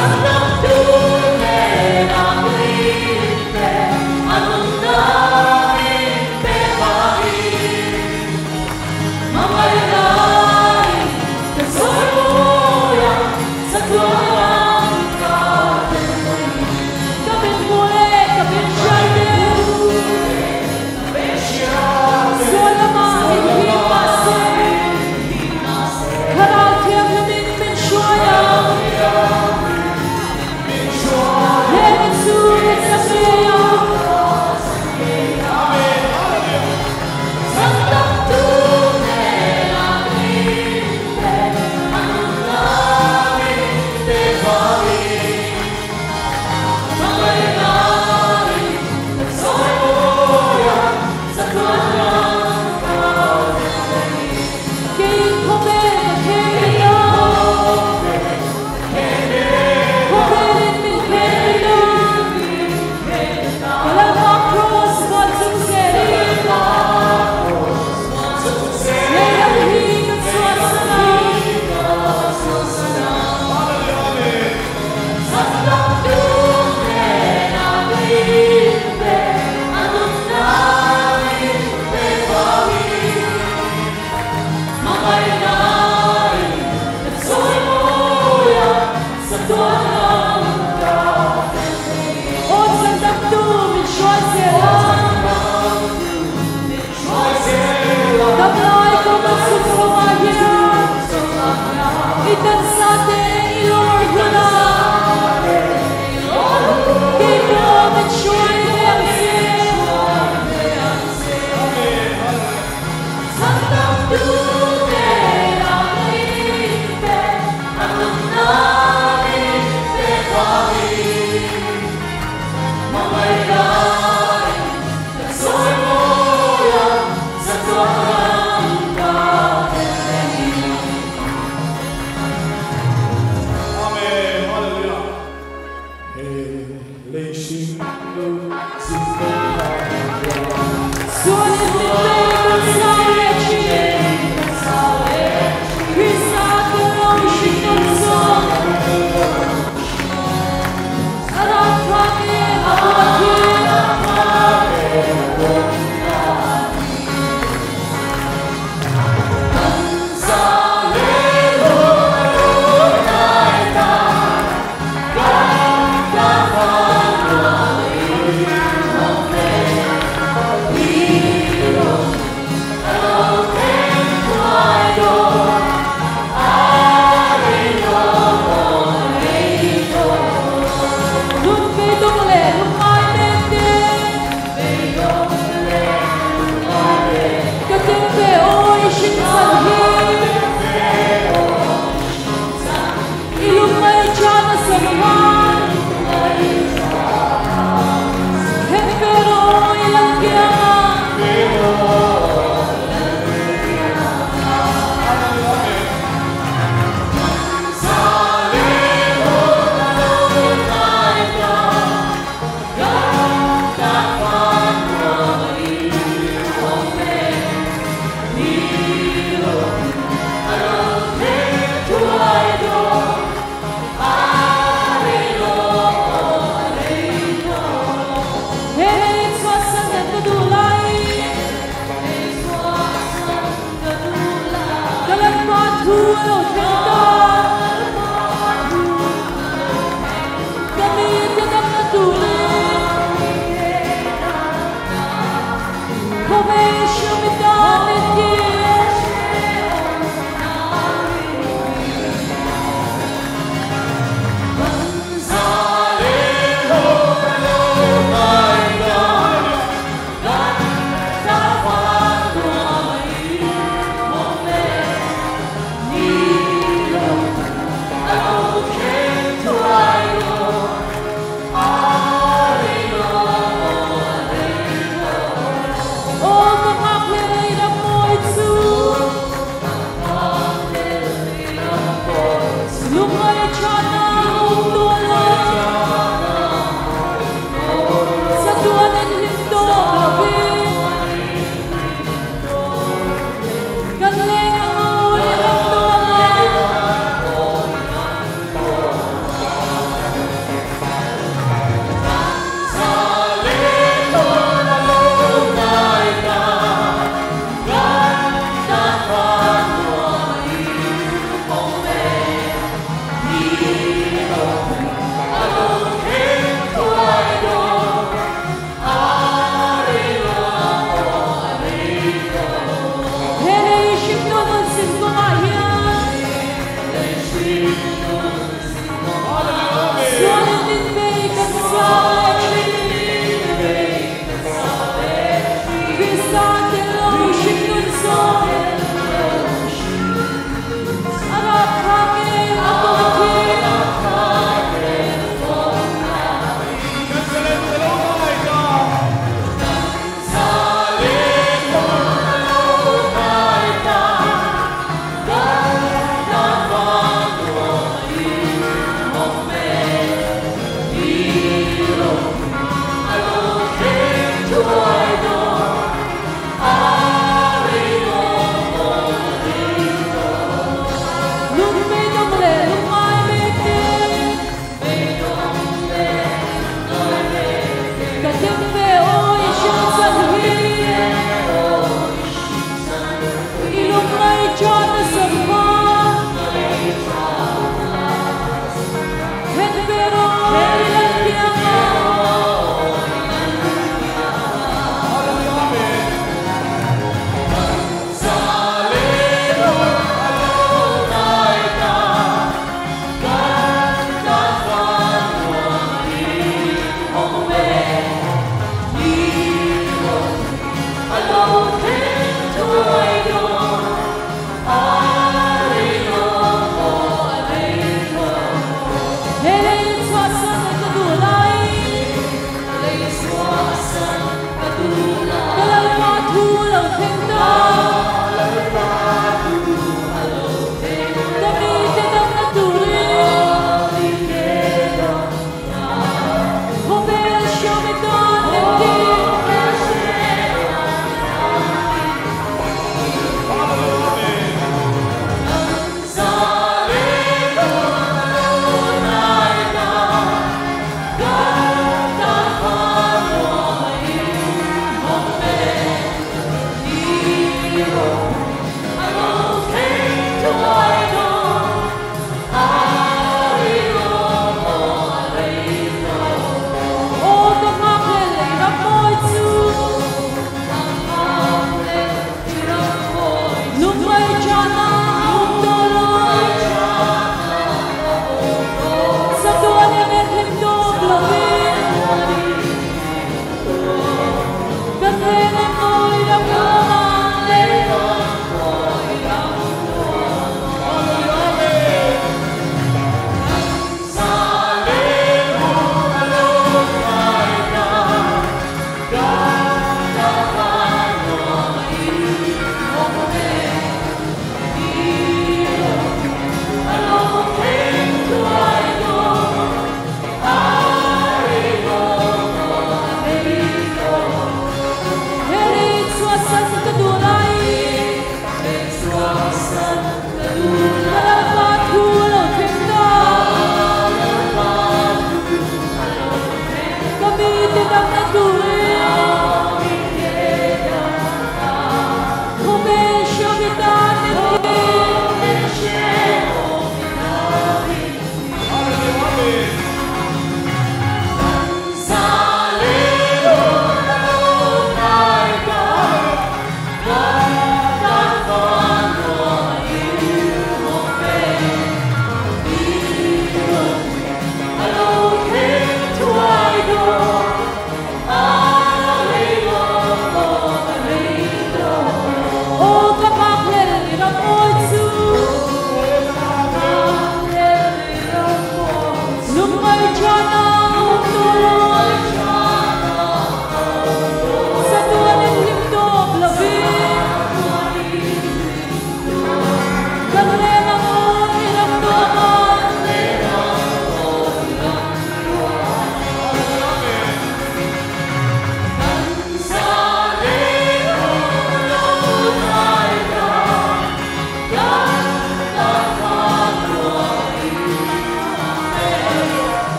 I know.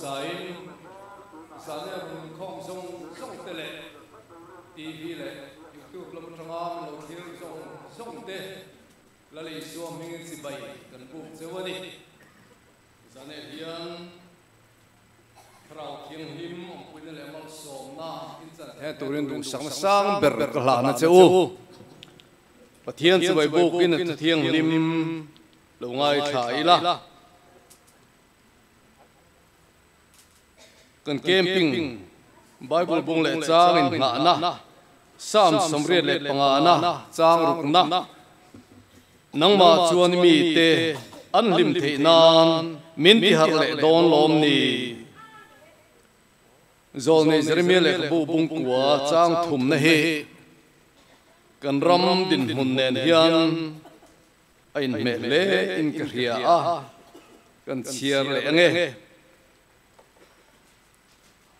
Sai sa ne mun khom song song te le tv le youtube lam tanga lo thil song song te la le so ming si bai kan bu chewani sa ne hian rau thiang him pui le mal som na in chan he turin du sang sang ber ka hla na cheu pathian chu bai bu kin thiang lim lo ngai thai la kan camping bible bung le chang in nga na. Sam somriat le panga na. Chang ruk na. Nang ma chuan mi te, an lim thei nan. Min ti har le don lom ni. Zol nei zermi le bu bung kwa chang thum na he. Kan ram din hun nen hian. Ain me le in ka ria a. Kan chiar le ange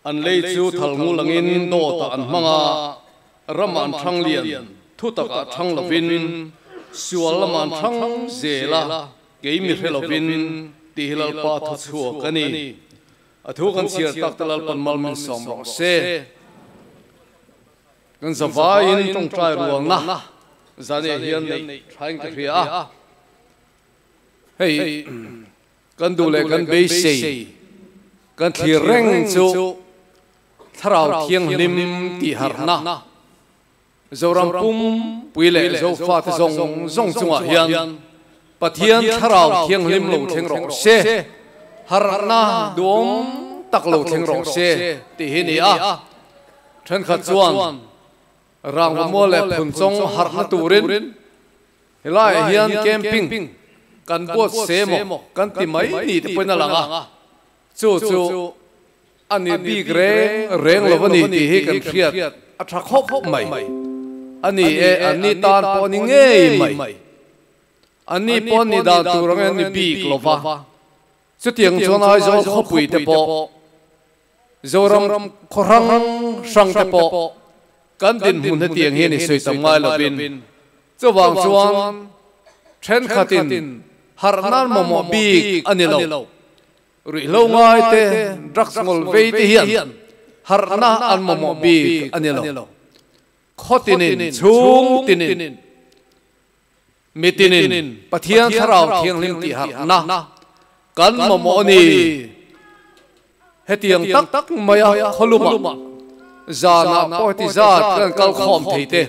an lei chu thal ngu langin do ta an manga ram an thang lian thu taka thang lovin sual lam an thang zela ke mi hre lovin ti hilal pa thu chu kani a thu kan chiar tak talal pan mal min som ro se kan zawai in tong trai ruang na. zane hian nei thain ka ria hei kan du le kan be sei kan thi reng chu tharau thiang lim ti har na. zoram pum pui le zo fa te zong zong chunga hian pathian tharau thiang lim lo theng rong se har na dom tak lo theng rong se ti hi ni a than kha chuan rang mo le phun chong har na turin helai hian camping kan buat se mo kan ti mai ni te pena langa chu chu ani bi reng reng lo ni ti hi kan khiat a tha khop mai. ani e ani tan po ni nge mai. ani po ni da tu rang ani bi lo va chu tiang chuan ai zo kho pui te po. zo ram khorang sang te po. kan din hun he tiang hi ni soi tam ngai lo bin. chu wang chuan then khatin. har nan mo mo bi ani lo ri lo ngai te drugs ngol ve te hian har na an mo mo bi ani lo khotinin chung tinin mitinin pathian tharau thiang lim ti har na. Kan mo mo ni hetiang tak tak maya kholuma zana po ti zat kan kal khom theite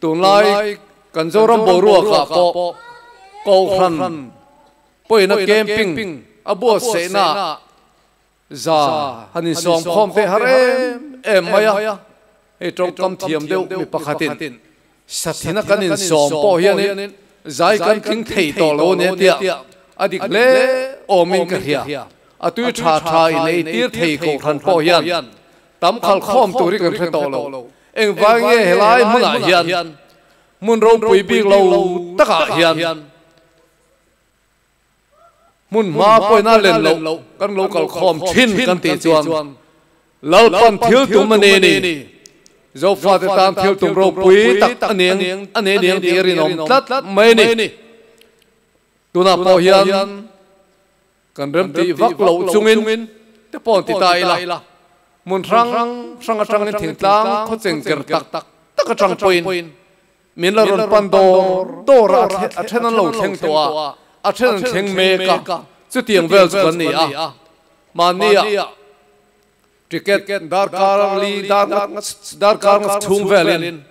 tun lai kan zoram boru ka po ko khan poina camping abo se na za hanin som khom te hare em maya. e trong kam thiam deuh mi pakhatin sathina kanin som po hianin. zai kan king thei to lo ne tia. adik le omin ka hia. atui tha tha i nei tir thei ko khan po hian. tam khal khom turi kan phe to lo. eng wange helai mun a hian. mun ro pui bik lo taka hian mun ma poi na len lo. kan lo kal khom thin kan ti chuan. lal pan thil tu ma ne ni zo fa te tan thil tum ro pui tak aneng ane niang ti ri nom. tlat mai ni tu na po hian. kan rem ti vak lo chungin te pon ti tai la. mun rang rang a trang ni thing tlang kho cheng ker tak tak. tak a trang poin min la ron pan dor. dor. A then an lo theng to a a then theng me ka chu tiang vel chu kan ni a man ni a ticket dar kar li dar dar kar ng thum velin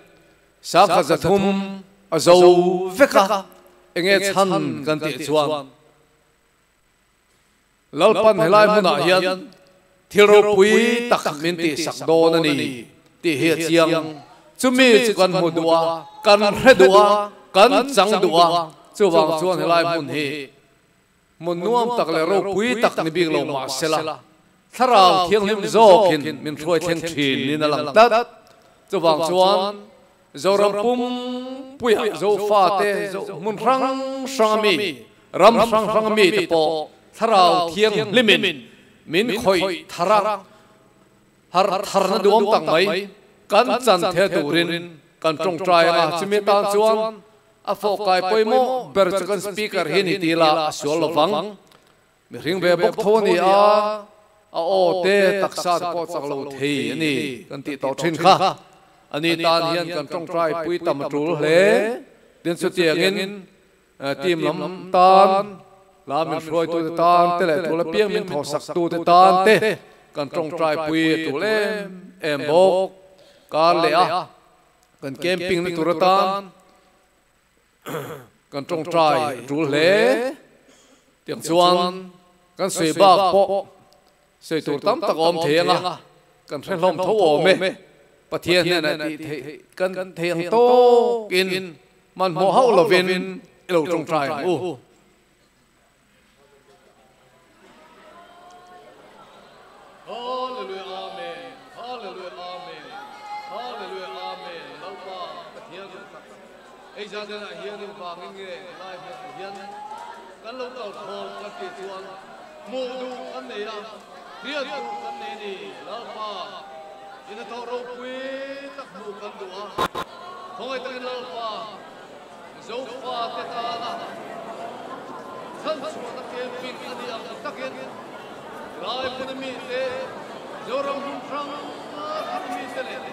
sa kha za thum a zo veka enge chan kan ti chuan lalpan helai muna hian thiro pui tak min ti sak do na ni ti he chiang chumi kan mu duwa kan hre duwa kan chang chu wang chuan helai mun hi mun nuam tak le ro pui tak ni bing lo ma sela tharau thiang lim zo kin min throi thiang thin ni na lang tat chu wang chuan zo ram pum pui zo fa te zo mun rang sang mi ram sang sang mi te po tharau thiang limin min khoi tharang har thar na duam tang mai kan chan the turin kan trong trai nga chimi tan chuan a fo kai poimo ber chakan speaker hi ni tila sual lovang mi ring ve bok thoni a a o te taksa po chak lo thei ani kan ti to thin kha. Ani tan hian kan tong trai pui tam tul hle den su tiang in à, tim lam tan. La min roi tu tan te le tu la piang min tho sak tu te tan te kan tong trai pui tu le em bok kan le a kan camping ni tu ra tan kan tong trai tu le tiang chuan kan sui bak po sui tur tam tak om thiang a kan thlen lom tho om me pathian ne na ti kan thiang to in man mo hau lovin ilo tong trai u. Hallelujah, amen. Hallelujah, amen. Hallelujah, amen. Lâu ba, pathian. Ấy ra thế này hiền và nghe nghe lại hiền. Kan lâu đầu khol kan ti chuan. Mu du kan nei a. Rian du kan nei ni. Lâu ba. Ina to ro pui tak mu. Không ai tên lâu ba. Dấu pha te ta là Thân chuan ta kia pin đi ang ta kia. Lai pun mi te. Jorong hum trang kan mi mi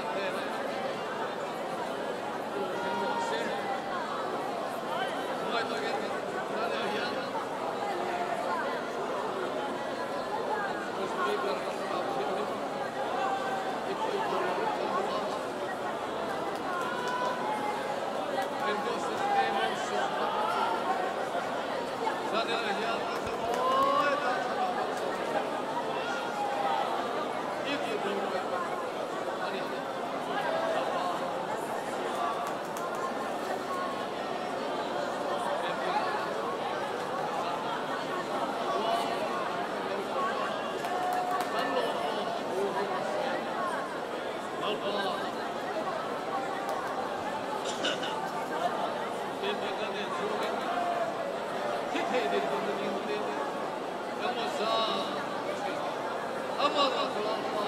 Ama da kullanma.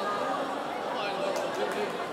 Aynen.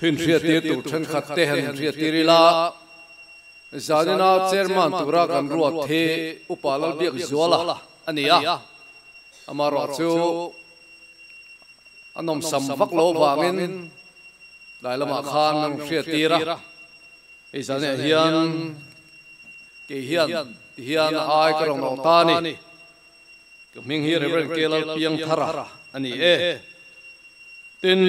Thuyền riết tiệt tụ chân khát tê hèn riết tiệt la. Zanina chairman tura kan ruat the upalal biak zuala ania amaro chu. Anom sam vak lo wangin dai lama khan nang riết tira izane hian. Ke hian. Hian. Ai ka rong ta ni. Ming hi reverend kelal piang thara. Ani e. Tin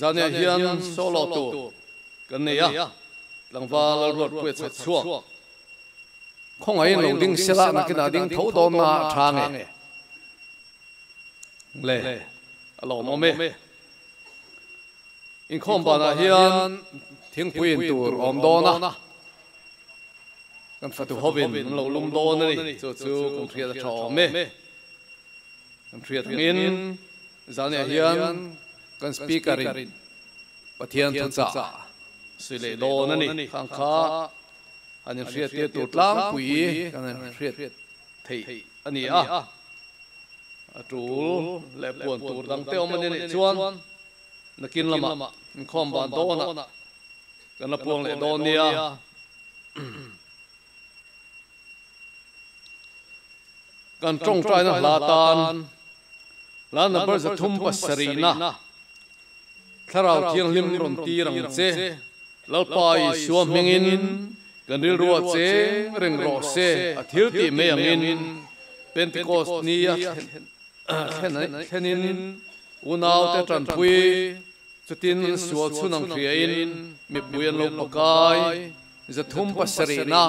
zane hian solo tu kan ne ya langwal ruat pue chat chuak không ai lo ding sela na kina ding tho don na thange le alo mo me in khom ba na hian thing puin tur om do na kan fatu hobin lo lum do na ni chu chu kum thria da tho me kan thria ngin zane hian kan speaker in pathian thu cha sui le do na ni khang kha an riat te tu tlang pui kan riat thei ani a a tul le puan tur dang te om ni chuan nakin lama khom ban do na kan la puang le do nia kan trong trai na la tan lan na bar za thum ทราวเทียงลิมนิมตีรังเจลลปายสวมมิงินกันริรัวเจเร่งรอเซอธิลติเมียงินเป็นติโกสเนียแค่นั้นแค่นินอุณาวแต่จันพุยจุดินสวดสุนังเขียนมีบุญลงปกายจะทุ่มปัสรีนา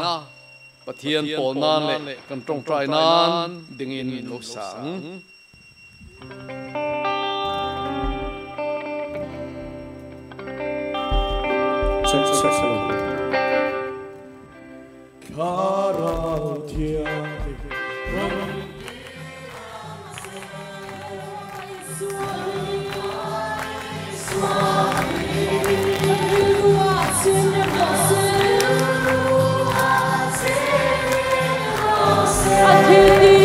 ปะเทียนปนานเลยกันตรงใจนานดึงอินโลสัง Thank you. I can't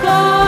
God.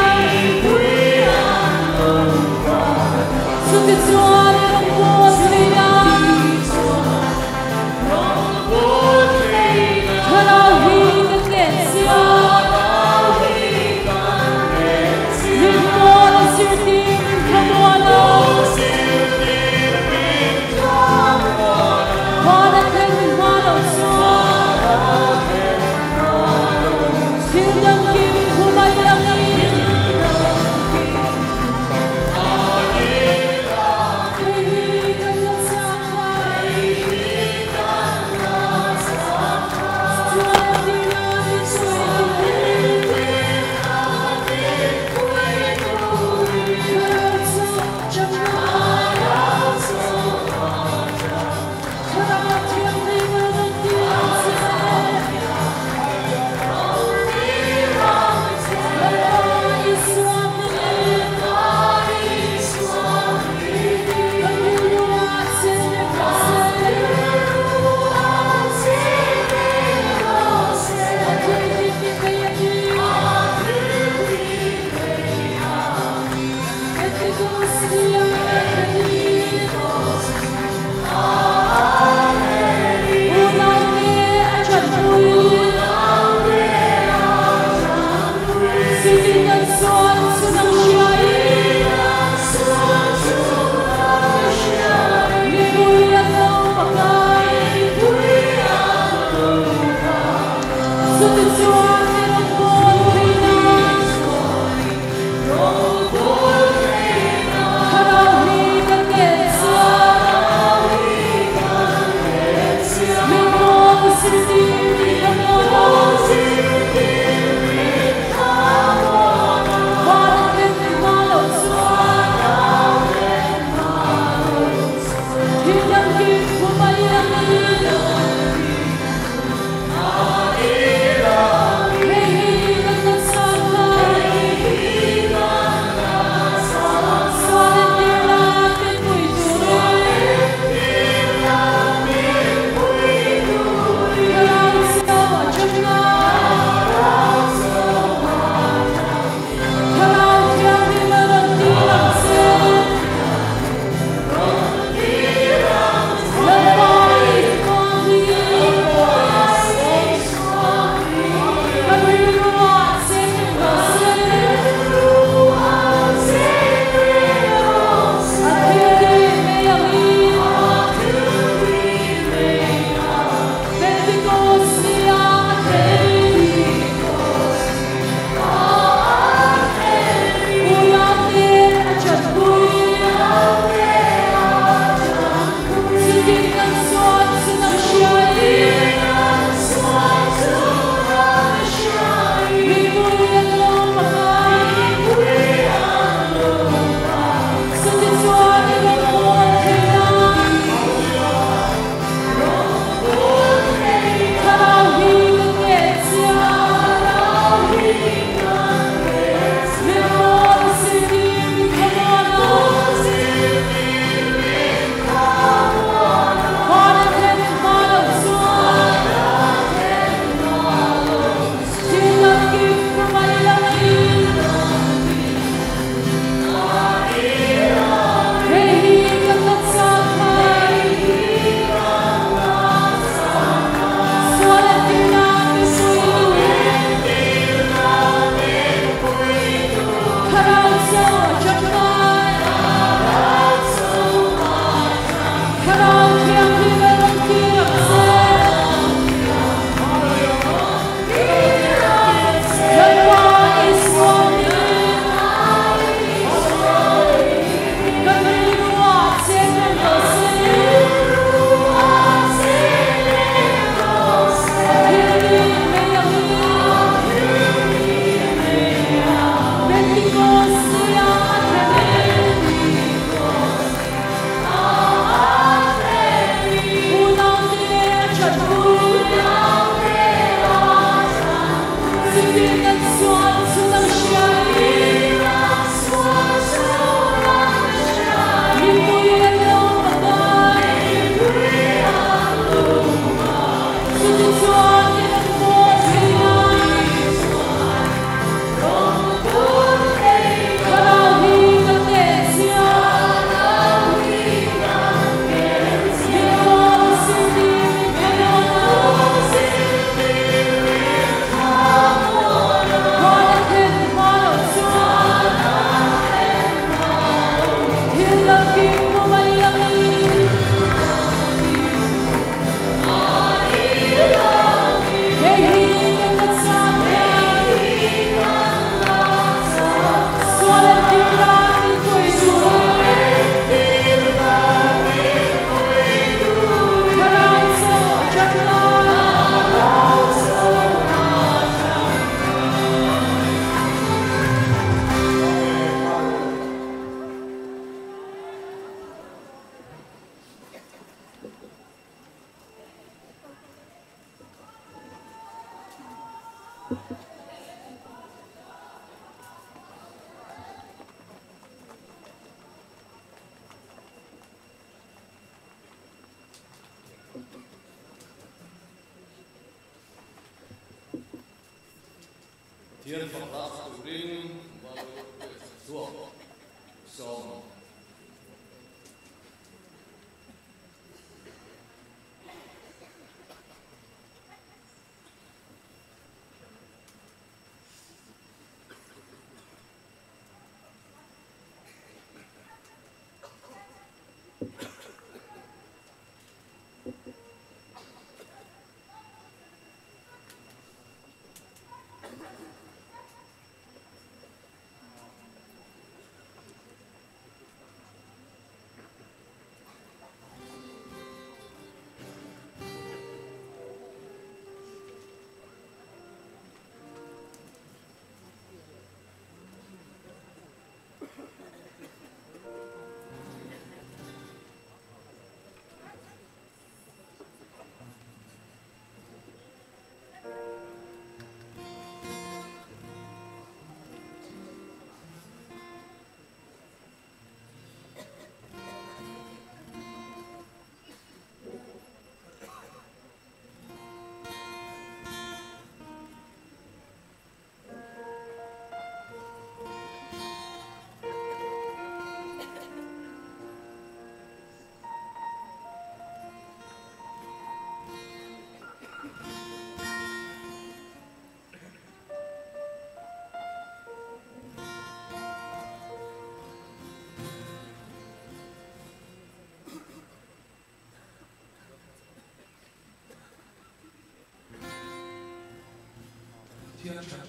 dia tak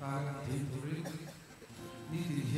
Tarang Dindurin ini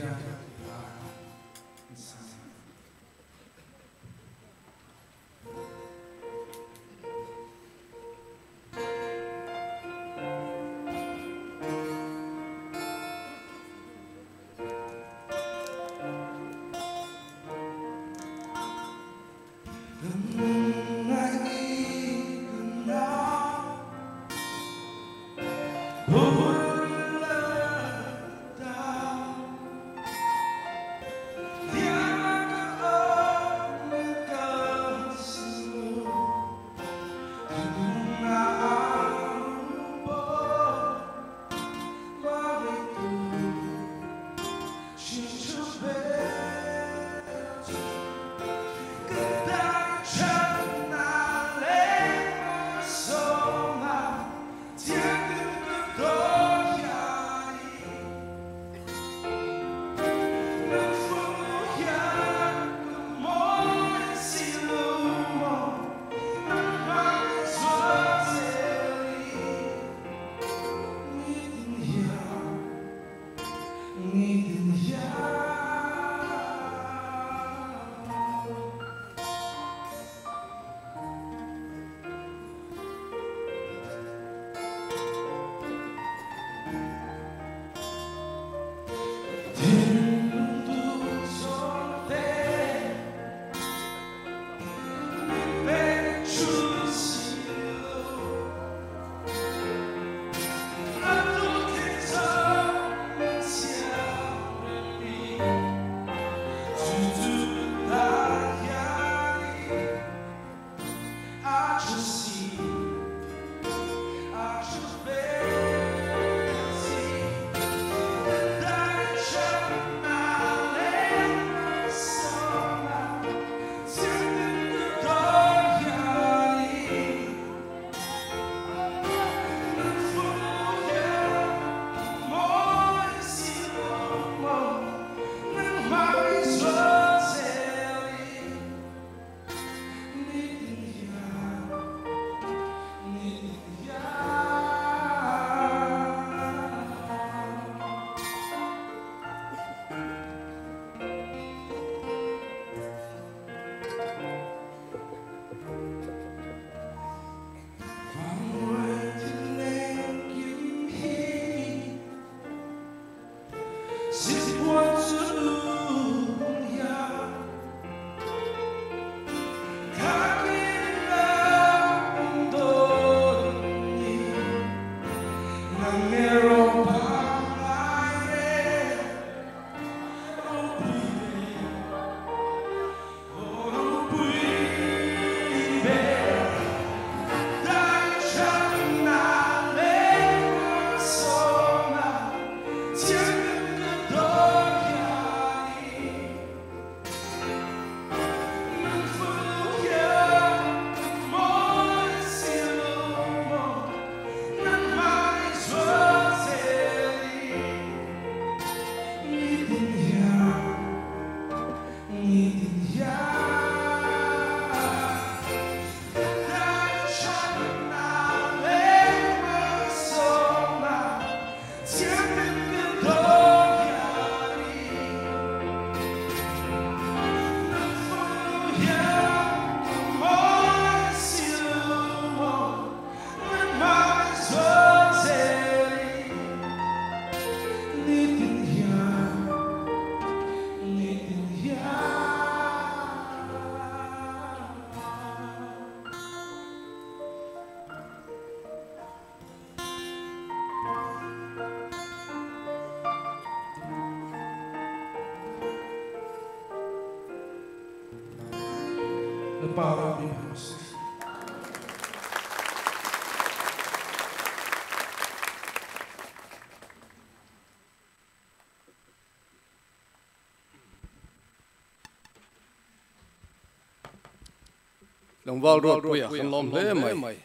lòng vào ruột quỷ à không lom lê mày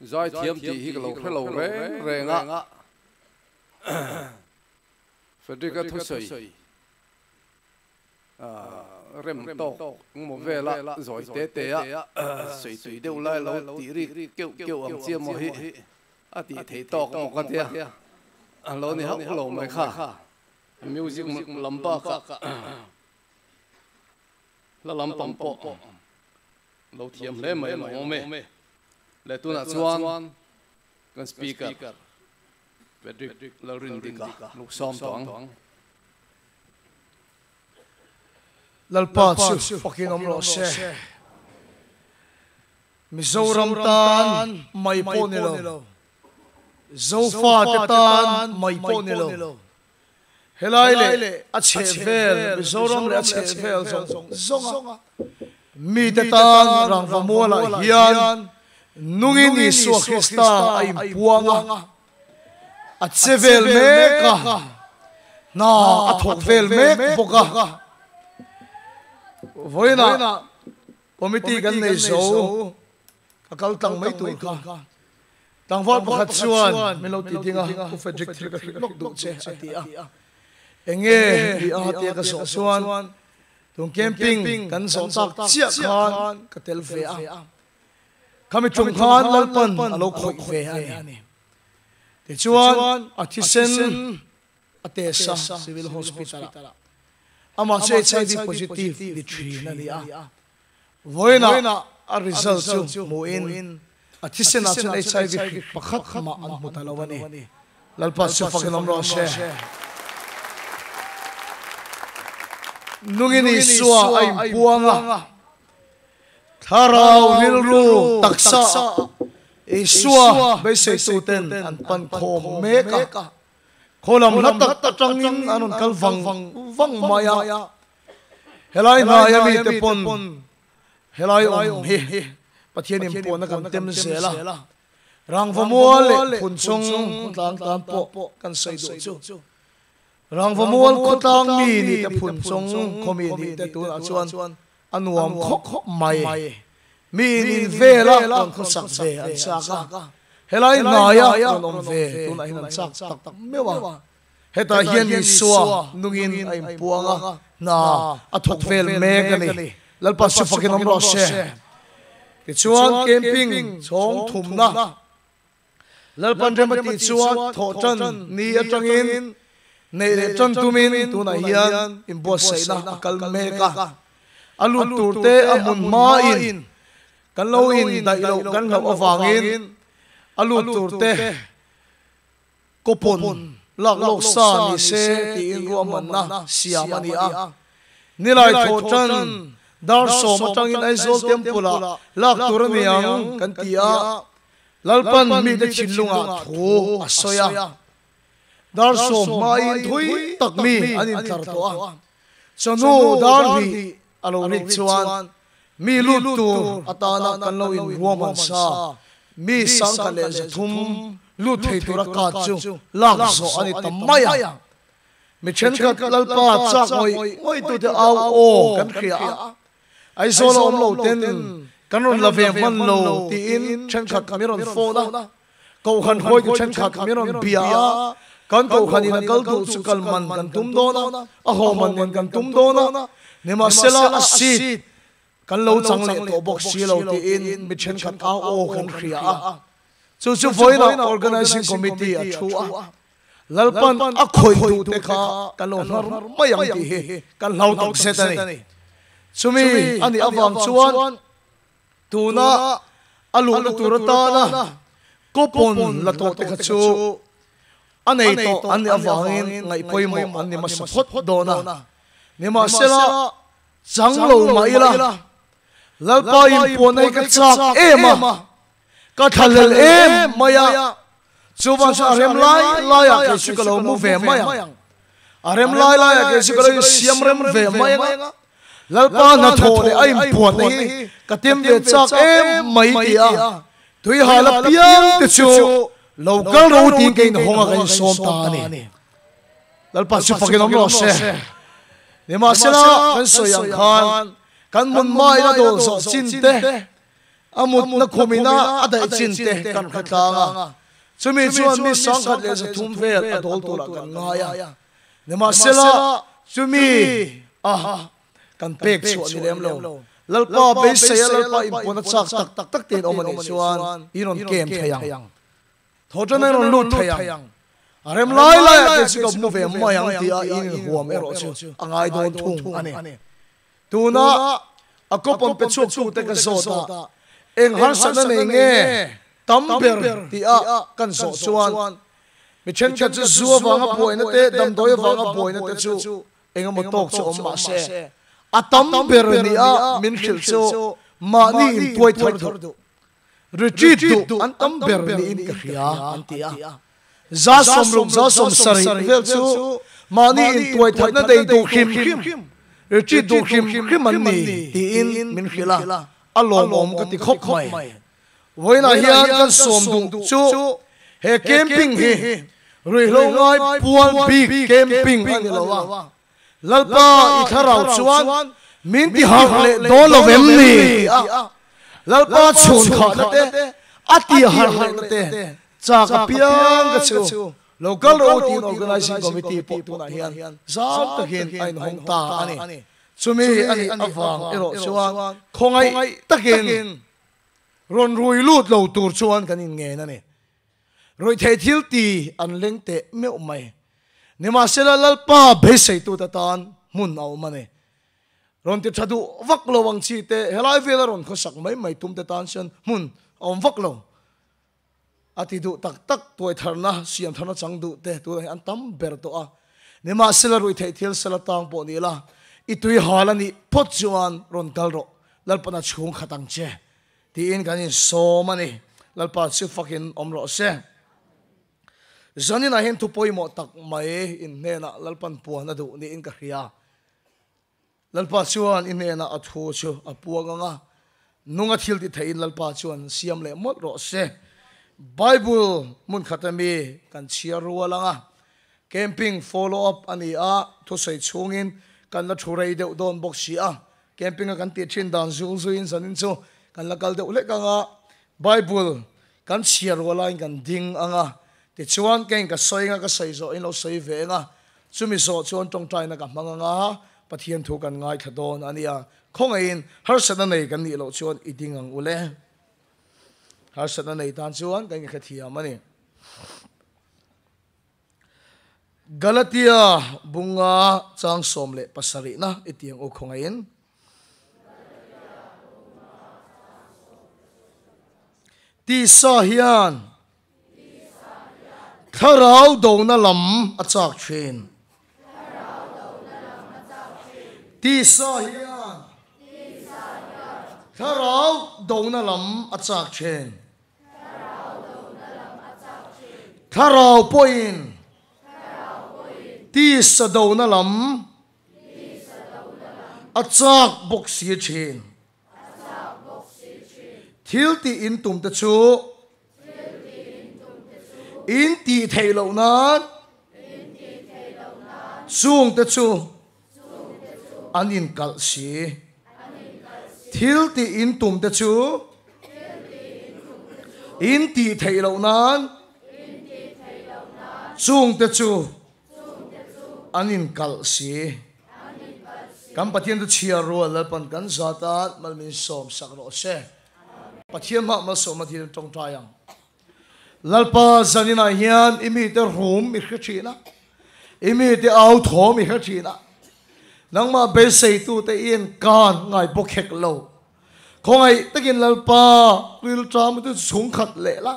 giải thiêm chỉ hi cái lâu cái lâu rè rè ngã. Phải đi cái thuốc sợi. À rem to một về là rồi té té á sợi sợi đều lại lâu tí đi kêu kêu ông chia một hi à tí thấy to một cái tia à lâu này học lâu mày khá music lắm ba khá là lắm bấm bộ lâu thiêm lê mày mà mày le tu na chuan kan speaker. Patrick lo rin ding ka luk som tong lalpa chu fucking om lo se mizoram tan mai po ni lo zofa tan mai po ni lo helai le a che vel mizoram le a che vel zong zonga mi te tan rang va mo la hian nungin ni su krista ai puanga a che vel me ka na a thok vel me boka voina committee kan nei zo ka kal tang mai tu ka tang vol pakhat chuan melo ti dinga ku fedrik thil ka lok du che ati a enge bi a te ka so chuan tung camping kan som tak chia khan ka tel ve a kami chung khan lalpan alo khoi ve ani te chuan a thisen ate sa civil hospital ama che HIV positive di three na ni a voina a result chu mo in a thisen a chun HIV. Pakhat ma an mutalawani lalpa su fakinam ro she nungini suwa ay buanga tharaw hilru taksa. iswa bai se tuten an pan khom me ka. kholam latak tatangin anun kal vang. vang maya. helai na ya mi te pon. helai om hi pathian im pon na kan tem zela. rang vamual le phun chung tlang tan po kan sai do chu รองฟมวลคุตองมีนี่แต่ผุนทรงคมีนี่แต่ตัวชวนอันวมคกใหม่มีนี่เวลาตอนคุสักเวอันสักเฮลัยนายะตอนเวตัวไหนมันสักตักตักไม่ว่าเฮตาเฮียนมีสัวนุ่งอินไอ้ปวงอะน่าอัฐกเวลเมกันี่แล้วพัสสุฟักินอมรอเช่กิจวัตรเกมปิ้งชงถุมนะแล้วปันจทมติจวัตทอจันนี่จังอิน nei tan tumin tu na hian bo sei na akal me ka alu turte amun ma in. kan lo in dai lo kan lo awangin alu turte kopon lak lok sa ni se ti in ro man na siam ani a nilai tho tan dar so matang in aizol tempula lak tur mi ang kan ti a lalpan mi de chinlunga tho asoya dar so mai thui tak mi anin tar to a chanu dar hi alo rik chuan mi lut tur atana kan lo in ruaman sa mi sang ka le za thum lut thei tur ka chu lak zo ani tamaya mi chen ka lalpa chak ngoi ngoi tu te au o kan khria ai zo lo lo ten kan ron la ve man lo ti in chen khat kamiron fo na ko khan hoi ku chen khat kamiron bia kan ko khan in kal tu su kal man kan tum do na a ho man nen kan tum do na ne ma sela asit kan lo chang le to bok si lo ti in mi chen khat a o kan khria a chu chu voi na organizing committee a thu a lalpan a khoi tu te kha. kan lo nar mayang ti he kan lau tok se ta ni chumi ani awang chuan tuna alu lu turata na kopon la to te kha chu anei to an awangin ngai poimo an ni masapot do na. ni ma sela chang lo mai la lalpa im po nei ka chak ema ka thalel em maya chuwan sa rem lai lai ya ke su kalo mu ve maya arem lai lai ya ke su kalo siam rem ve maya lalpa na tho le ai nei ka tem ve chak em mai ti a tui hala piang te chu local ro ting ke no honga kai som ta ni lalpa chu fakin om lo se. ni ma se na kan so yang khan kan mun mai na do so chin te. amut na khomina adai chin te kan khatla nga. chumi chuan mi sang khat le thum vel adol to la kan nga. ya ni ma se la chumi. ah kan pek chu ni lem lo. lalpa be se lalpa impon chak tak tak tak ten omani chuan iron kem thayang thojan ai ron lut thayang arem lai lai ke chu ko mu ve mayang ti a in huam ero chu angai don thung ani tuna akopon pe chu chu te ka zota eng har sa na nei nge tamper ti a kan zo chuan. mi chen ka chu zuwa wanga poina te dam doi wanga poina te chu. enga mo tok chu om ma se atam ber ni a min khil chu ma ni in tuai thar du retreat du an tam ber ni in ka khia. an ti a za som lum za som sari vel chu ma ni in tuai thar na dei du khim. khim. Retreat du khim khim an ni. ti in min khila alom om ka ti khop mai. voina hian kan som du. chu he camping hi. rui lo ngai puan big camping ani lo wa. lalpa i tharau chuan min ti hak le do lo vem ni lalpa chun kha na te ati har har na te cha ka piang ka chu local road team organizing committee po tu na hian zam ta hin ain hong ta ani chumi ani awang ero chuan khongai takin ron rui lut lo tur chuan kan in nge na ni roi the thil ti an. leng te me mai nima sela lalpa be sei tu ta tan mun au mane ron ti thadu vak lo wang chi te helai vela ron kho sak mai mai tum te tan sen mun om vak lo ati du tak tak toy tharna siam tharna chang du te tu an tam ber to a nima sela roi the thil sela tang po ni la itui halani pot chuan ron kal ro lalpana chung khatang che ti in kan in so mani lalpa chu fucking om ro se zanin a hen tu poi mo tak mai in ne na lalpan pu na du ni in ka hria lalpa chuan in ne na a thu chu a puanga nga. Nunga thil ti thein lalpa chuan siam le mot ro se. Bible mun khatami kan chia ruwa langa camping follow up ani a thu sei chungin kan la thurei deuh don bok si a. Camping a kan ti thin dan zul zuin zanin chu kan la kal deuh le kanga bible kan chia ruwa lain kan ding anga. Ti chuan keng ka soinga ka sei zo in lo sei ve nga. Chumi zo chuan tong tai na ka manga nga pathian thu kan ngai thadon ania khong in har sana nei kan ni lo chuan iding ang ule har sana nei tan chuan kan ka thia mani galatia bunga chang somle pasari na itiang o khongain ti sa hian tharau do na lam a chak thin ti so hian kharau dona lam achak chen kharau poin ti sa dona lam achak bok si chen thil ti in tum ta chu in ti thei lo nan sung ta chu anin kal si. Thil ti in tum te chu. In ti thei lo nan. Chung te chu. Anin kal si. Kan pathian tu chia ro la pan kan zata mal min som sak ro se. Pathian ma ma som ma thi tong ta yang. Lalpa zanina hian, imi te rum, mi khachina imi te au tho mi khachina นังมาเบสเซตูแต่เอียนการไงบกเฮกโลคงไอตะกินลลปาริลจามันตุสูงขัดเละละ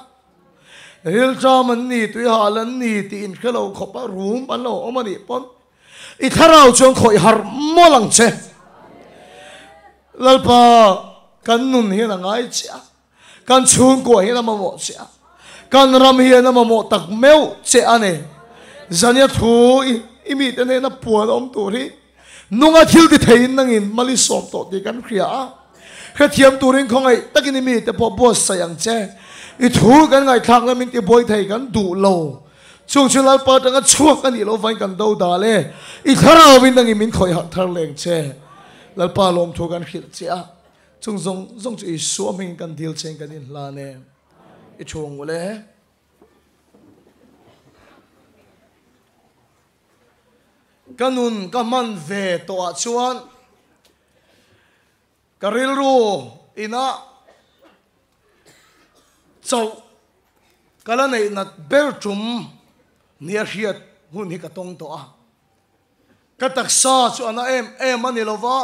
ริลจามันนี่ตุยหาลันนี่ตีอินเคลาขบรูมปันโลอมันนี่ปนอีทาราจงคอยหารมลังเชลลปากันนุนเฮนังไงเชียกันชูงกัวเฮนัมาหมดเชียกันรำเฮนัมาหมดตักเมวเชียเนี่ยจันยาทูอิมีแต่เนี่ยนัปวดอมตุรี นุ่งอาทิลที่เทียนนั่งอินมาลิสอบตอดีกันเคลียแค่เทียมตัวเองของไอ้ตะกินมีแต่พอบอสใส่ยังแจ้อีทูกันไอ้ทางแล้วมินตีบอยไทยกันดูโลช่วงชลาปาตังกันช่วงกันอีโลไฟกันเดาดาเล่อีทาราวินนั่งอินมินคอยหักทางเลงแจ้แล้วปาลมทูกันเคลียเจ้าช่วงจงจงจะอีสวมิงกันดีลเชงกันอินลาเน่อีช่วงวะเลย กนุนก็มันเวตัวชวนกริลรูอินะเจ้ากะละในนัดเบลจุมเนียเฮียดหุ่นฮิกตงตัวกะตักซาชวนเอ็มเอ็มมันนี่ลวะ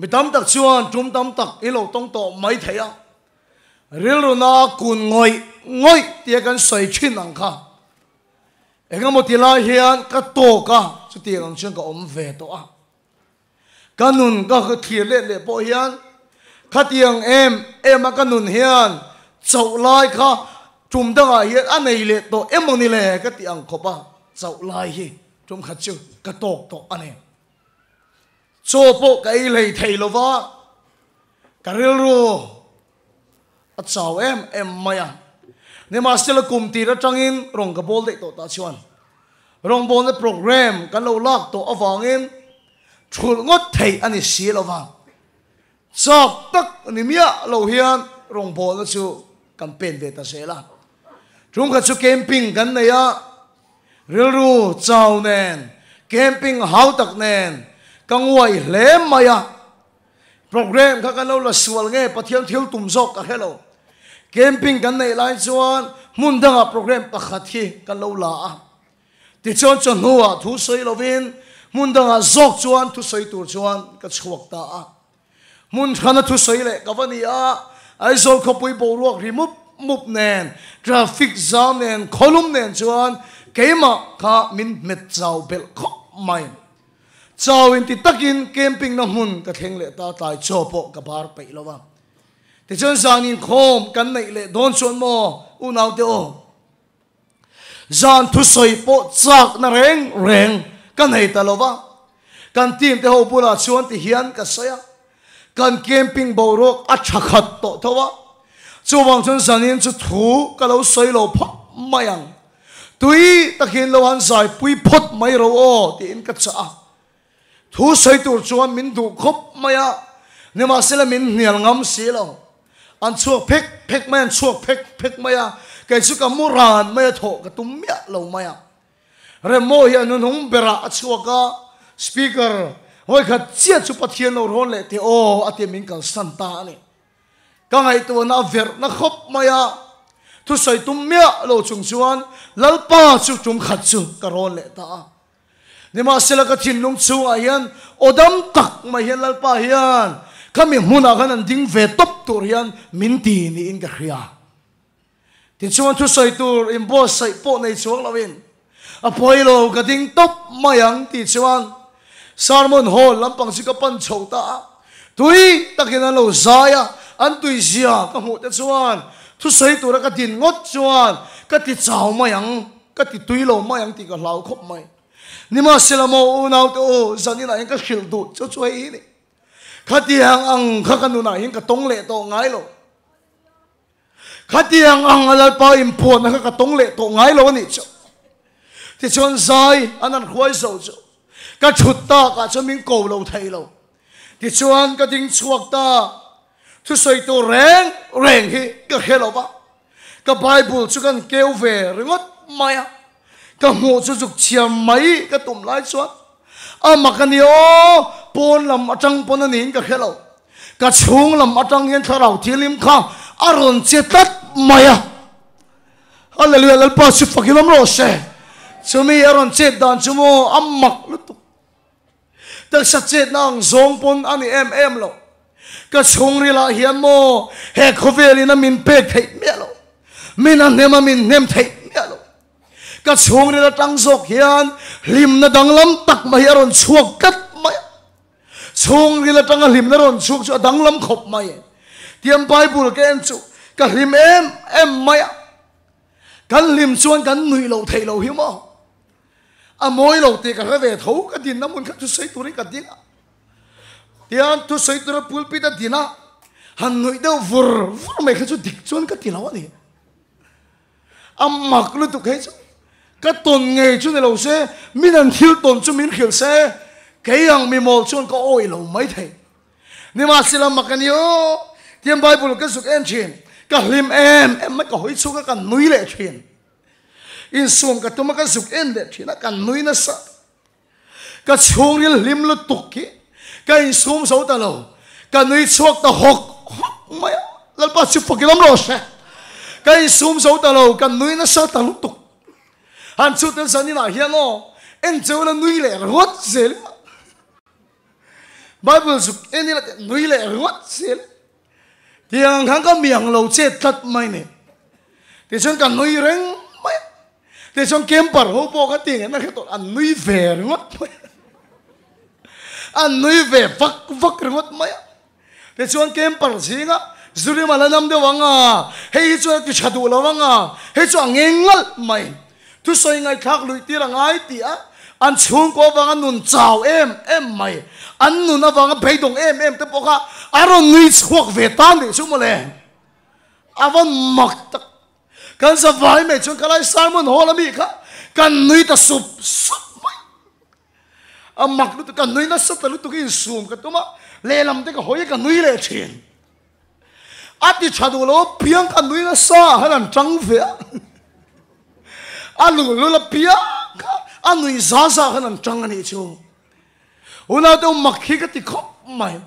มีตั้มตักชวนจุมตั้มตักอีโลตงตัวไม่เทียริลรูนากุนงอยงอยเตียกันใส่ชิ้นอังคา nangma be sei tu te in kan ngai bok ti in chung khoi har molang che lalpa kan nun hi na ngai cha kan chung ko hi na ma mo cha kan ram hi na ma mo tak meu che ane zania thu imi te ne na puan om tu ri ti thein nangin mali som to ti kan khria kha thiam turin khongai takini mi te po bo i thu kan lo chung chung lal pa tanga chuak kan i lo a นมาสเตอร์กลุ่มตีระจังอินรงกบอลได้ตัวตาชวนรงบอลในโปรแกรมกันเราลอกตัวอฟังอินชุดงดไทยอันนี้เสียเราฟังจอบตักนิมียเราเฮียนรงบอลนั่นชูกันเป็นเวตาเสียละจุงกันชูเกมปิ้งกันเนี่ยเรื่องรู้เจ้าแนนเกมปิ้งเฮาตักแนนกังวยเลมมายะโปรแกรมเขากันเราละสวลเงี้ยปะเทียมเที่ยวตุ่มซอกกันให้เรา camping kan nei lai chuan mun danga program pakhat hi kan lo la a ti chuan chuan nuwa thu soi lovin mun danga zok chuan thu soi tur chuan ka chuak ta a mun khana thu soi le ka vani a ai zol kho pui bo ruak remove mup nen traffic jam nen kholum nen chuan keima kha min met chau bel kho mai chawin ti takin camping na mun ka theng le ta tai chopo ka bar pe แต่จนสางนินคมกันในเละโดนชวนโมอุนเอาเดียวจานทุสอยโปจากนเร่งเร่งกันในตลอดวะกันทีมเตหัวปุระชวนที่เฮียนก็เสียกันเกมปิ้งบอลกอัจฉริยะตทวะจู่วังจนสานินจะถูกกันเราสอยลรพักไม่ยังตุยตะเคียนเราหันสาปุยพดไม่ราโอ้ที่อินกัจฉาทุสอยตัวชวนมินดูคบไม่อะเนี่ยมาเสียลมินเหนียงงำเสียแล้ว an suộc phek phek mày an suộc phek phek mày à. Cái chú cả mua ran mày thọ cái tụm mẹ lâu mày à. Rồi mua hiện anh nung bera suộc cả à. speaker, hồi cái chia chú phát hiện lâu rồi lệ thì, ô ở thì mình cần san ta này cái ngày tôi na việc nó khóc mày à. Thu soi tụm mẹ lâu chung chuan lal pa chú chung khát chú cái rồi lệ ta. Nhưng mà sẽ là cái thiên lung chú à hiền, ô đâm tắc mày hiền lal pa hiền kami huna kan an ding ve top tur hian min ti ni in ka khria ti chuan thu soi tur, in bo sai po nei chuak lawin a poilo ka ding top mayang ti chuan. Sermon hall, lampang si ka pan chho ta tui, takin an lo zaya, an tui zia ka mu te chuan. Thu soi tur ka tin ngot chuan. Ka ti chau mayang, ka ti tui lo mayang ti ka lau khop mai. Ni ma selamo unau to zanina in ka khil du, chu chu hi ni khát tiếng ang khát cái nuna hin cái tông lệ tổ ngái lo. Khát tiếng ang alal pa import na cái tông lệ tổ ngái lo ni cho thì chọn sai anh ăn khoai sầu cho cái chuột ta cái cho mình cầu lâu thầy lâu thì chọn cái tiếng chuột ta thứ soi rèn hì reng hi cái hello ba? Cái bible chú cần kêu về rồi ngót à cái mộ chú dục chiêm mấy cái tụm lái suốt, à mà cái điều pon lam atang pon anin ka khelo ka chung lam atang hian tharau thilim kha aron che tat maya à. hallelujah lal pa su fakilam ro se chumi aron che dan chumo ammak lutu tak sa che nang zong pon ani em em lo ka chung ri la hian mo he khoveli na min pe thei me lo min an nema min nem thei me lo ka chung ri la tang zok hian lim na dang lam tak ma hiaron chuak kat chung ri la tanga lim na ron chuk chu dang lam khop mai tiam bible ke en chu ka lim em em mai kan lim chuan kan nui lo thei lo hi mo a moi lo te ka ve tho ka din na mun ka tu sei tu ri ka din tian tu sei tu ra pulpit a dina han noi deu vur vur mai ka chu dik chuan ka tilawa ni am mak lu tu cái chu ka ton nge chu ne lo se min an thil ton chu min khil se cái hàng mi mol chun có ôi lâu mấy thế nhưng mà xin làm mặc cái nhiêu tiêm bible cái sục em chuyện cả lim em em mới có hối xuống cái cần núi lệ chuyện in xuống cái tụm cái sục em lệ chuyện nó cần núi nó sợ cái xuống đi lim nó tục kĩ cái in xuống xấu ta lâu cái núi xuống ta hộc mấy lần bắt chụp cái lắm rồi sẽ cái in xuống xấu ta lâu cái núi nó sợ ta lúc tục hàng chút đến giờ như là hiền nó em chơi là núi lệ rất dễ lắm Bible suk en ni la nui le rot zel tiang khang ka miang lo che tat mai ne ti chon kan nui reng mai ti chon kem par ho po ka ting na ka to an nui ve rot mai an nui ve vak vak rot mai ti chon kem par singa zuri mala nam de wanga hei chu ti chadu la wanga hei nghe ngengal mai tu soi ngai thak lui ti ra ai ti a an chung ko wanga nun chao em em mai an nu na wang bei dong em em te poka aron nui chuak ve tan de chu mole. Avon mak tak. Kan sa vai me chung kalai salmon hola mi kha. Kan nui ta sup sup mai. A mak lu kan nui na sup ta lu tu ki sum ka tuma. Le lam te ka hoi ka nui le chin ati chadu lo piang kan nui na sa halan chang ve a. Lu lu la pia a nui za za hanan chang ani chu. Una to makhi ka ti khop mai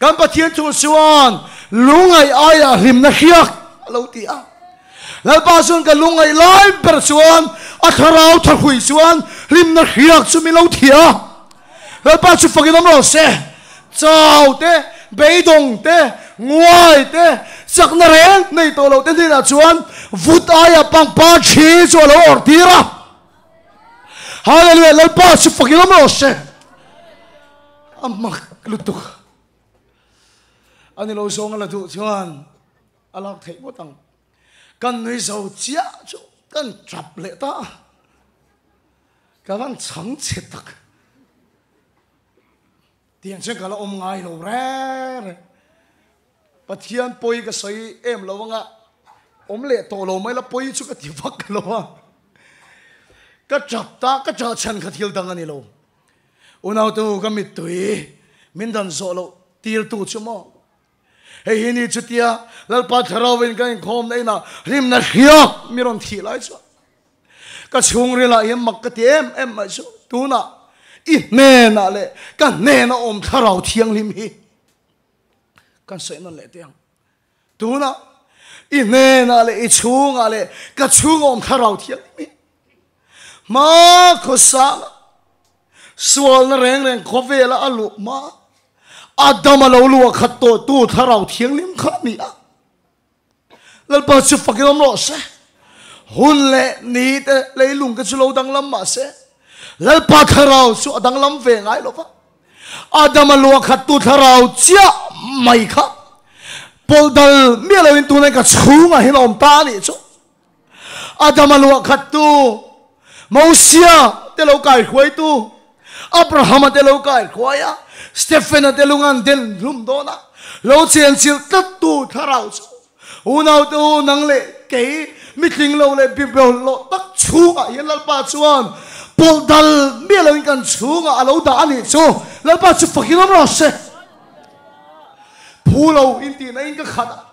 kan pa thiên chu suan lungai aya him na khiak lo ti a lal pa suan ka lungai lai per suan a tharau thar hui suan him na khiak chu mi lo thia lal pa chu fakidam lo se chau te beidong te nguai te sak na reng nei to lo te ni na chuan vut aya pang pa chi chu lo or tira Hallelujah. Lal pa si fakila mo se. amak lutuk. Anh lo song là tụ chuan, alak thấy một tầng cần người giàu chia chỗ cần chập lệ ta. Cái văn chẳng chết tắc tiền sẽ cả là ôm ngay lâu re bà thiên bôi cái sấy em lâu vâng ạ ôm lệ tổ lâu mấy là bôi chút cái tiểu vắc lâu à cái chập ta cái chợ chân cái thiếu tăng anh lâu อันนี้โลอุณเอาตัวก็มิตุยมินดันโซโลตีลตูชั่วโมงเฮ้ยนี่จุดเดียแล้วปัทราวินกันคอมในน่ะริมน่ะเฮียมีรอนทีไรชัวก็ช่วงเวลาเอ็มมักกะเตียมเอ็มมาชัวตัวน่ะอีเน่น่ะเลยกันเน่น่ะอมทาราวเทียงลิมฮีกันเสนั่นแหละเตียงตัวน่ะอีเน่น่ะเลยอีช่วงอะไรก็ช่วง สวลแรงแรงขเวละอลุมาอาดามาเราลัวขัดตัวตู้ทาราเทียงลิมข้ามีอะแล้วปัจจุบันเราหมดเสหุ่นเละนี้แต่เลยลุงก็จะเราดังลำมาเสแล้วปัจเราสุดังลำเวงไงหรอปะอาดามาลัวขัดตัวทาราเจ้าไม่ข้าบอลดัลเมื่อเราอินตัวนั้นก็ชูมาให้นอมตานี่จ๊อาดามาลัวขัดตัวมาเสียแต่เราไก่หวยตัว Abraham te lo kai khoya Stephen te lo ngan den lum do na lo chen sil tat tu tharau chu. Unau tu nang le ke mitling lo le bi bel lo tak chu a yel lal pa chuan. Pol dal mi lo kan chu nga alo da ani chu. Lal pa chu fakino ro se. Phulo in ti na in ka khata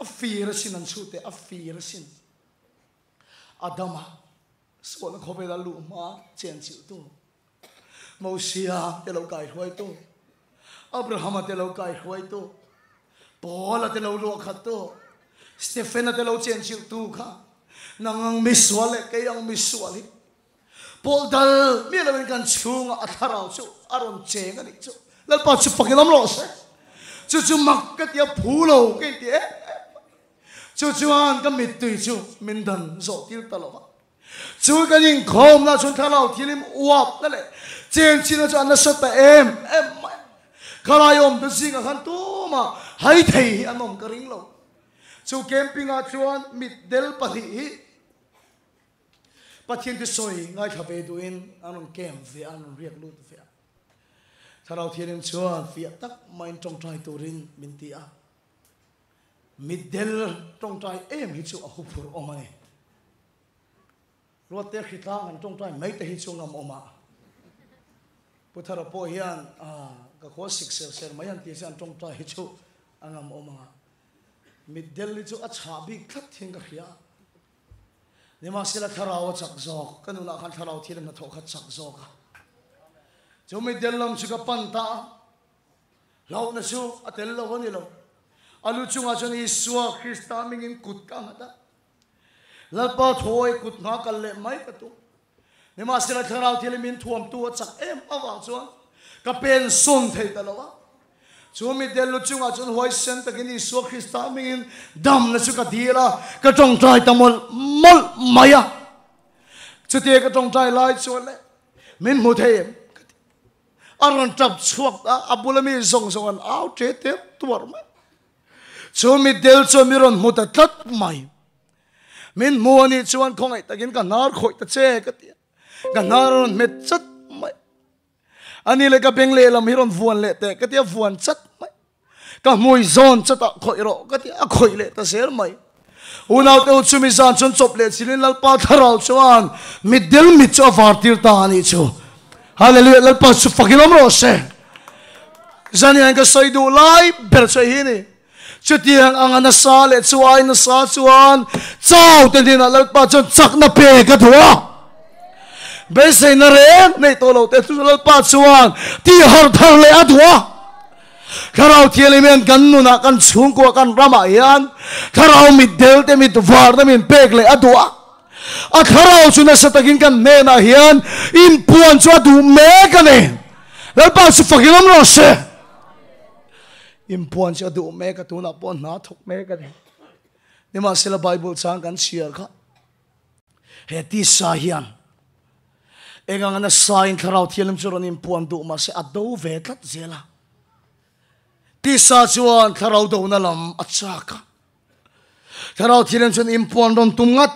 a fira sin an chu te, a fira sin. Adama ส่วนเขาไปละลุมาเจนสิวตัวมอสียเตลกายหวยตัวอับราฮัมเตลกายหวยตัวปอลเตลลูกขัดตัวสเตเฟานเตลเจนสิวตัวค่ะนังมิสวาเลกยังมิสวาลิปอลดัลมีอะไรเป็นการชูงอัธาราวชูอารมณ์เจงกันอีกชูแล้วปัจจุบันเราล้อเสียจู่มักก็จะพูดเราเกี่ยจู่ๆอันก็มิดตุยชูมินดันโจทิลตลอด chú cái nhìn khom là chúng ta lao thì lim uap đó lệ trên chi nó cho anh nó sắp em em mày khá lại ôm tôi xin cái khăn tu mà hãy thấy anh ôm cái ring lâu chú camping à chuan mít del pa hi. Pathian ti soi ngai e tha ve du in anh kem riêng luôn về thà ve thì thianin chuan fia tắc main trong trai turin min ti a. Midel trong trai em hi chu a hu phur omai ruat te khita an trong trai mai te hi chu ngam oma. Puthara po hian, a, ka kho sik sel anh mayan ti san trong trai hi chu angam oma. Midel li chu a cha bi khat thing ka khia. Nema sila tharau chak zok. Kanuna khan tharau thilam na tho khat chak zok chu midel lam chu ka pan ta. Lau na chu atel lo ni lo. Alu chunga chon iswa krista mingin kut ka ลัลปอถอยกุดงอกันเละไม่กระตุกในี่มาสิละเราวที่เลมินท่วมตัวจักเอ็มอาวาจวนก็เป็นส่งเทตดละวะชูมีเดลุจุงอาจนหวยเซนตะกินีสวคริสตามินดัำนะสุกดีละกระจงใจตะมลมลมายะสุดเดียกระจงใจลายชวนเลยมินหูเทมอารมณ์จับชวกอับุลมีสงสวรรค์เอาเจเตตัวมั้ยชูมีเดลชูมีรอนหูตะทัดไม่ min mu ani chuan khong ai takin ka nar khoi ta che ka ti ka nar ron met chat ani le ka beng le lam hiron vuan le te ka tia vuan chat mai ka mui zon chata khoi ro ka tia khoi le ta ser mai unau te chumi zan chon chop le chilin lal pa tharal chuan midel mi cho vartir ta ani chu hallelujah lal pa su fakin om ro se zani ang ka sai du lai ber chai hi ni chu tiang ang ana sa le chuai na sa chuan chau te din lal pa chon chak na pe ka thua. Bây giờ nó rẽ này tôi lâu tết tôi lâu ba chuan ti har thar le adwa karau thieli men kan nu na kan chung ko kan rama yan karau mit del te mit var te min pek le adwa a karau chu na satakin kan ne na hian in puan chu adu me ka ne lal pa su fakin am ro se in puan chu adu me ka tuna pon na thok me ka ni ma sila bible chang kan share kha. He ti sa hian. Engang na sain tharau thialam churan in puan du ma se ado ve tlat zela. Ti sa chuan tharau do na lam achaka tharau thialam chun in puan ron tum ngat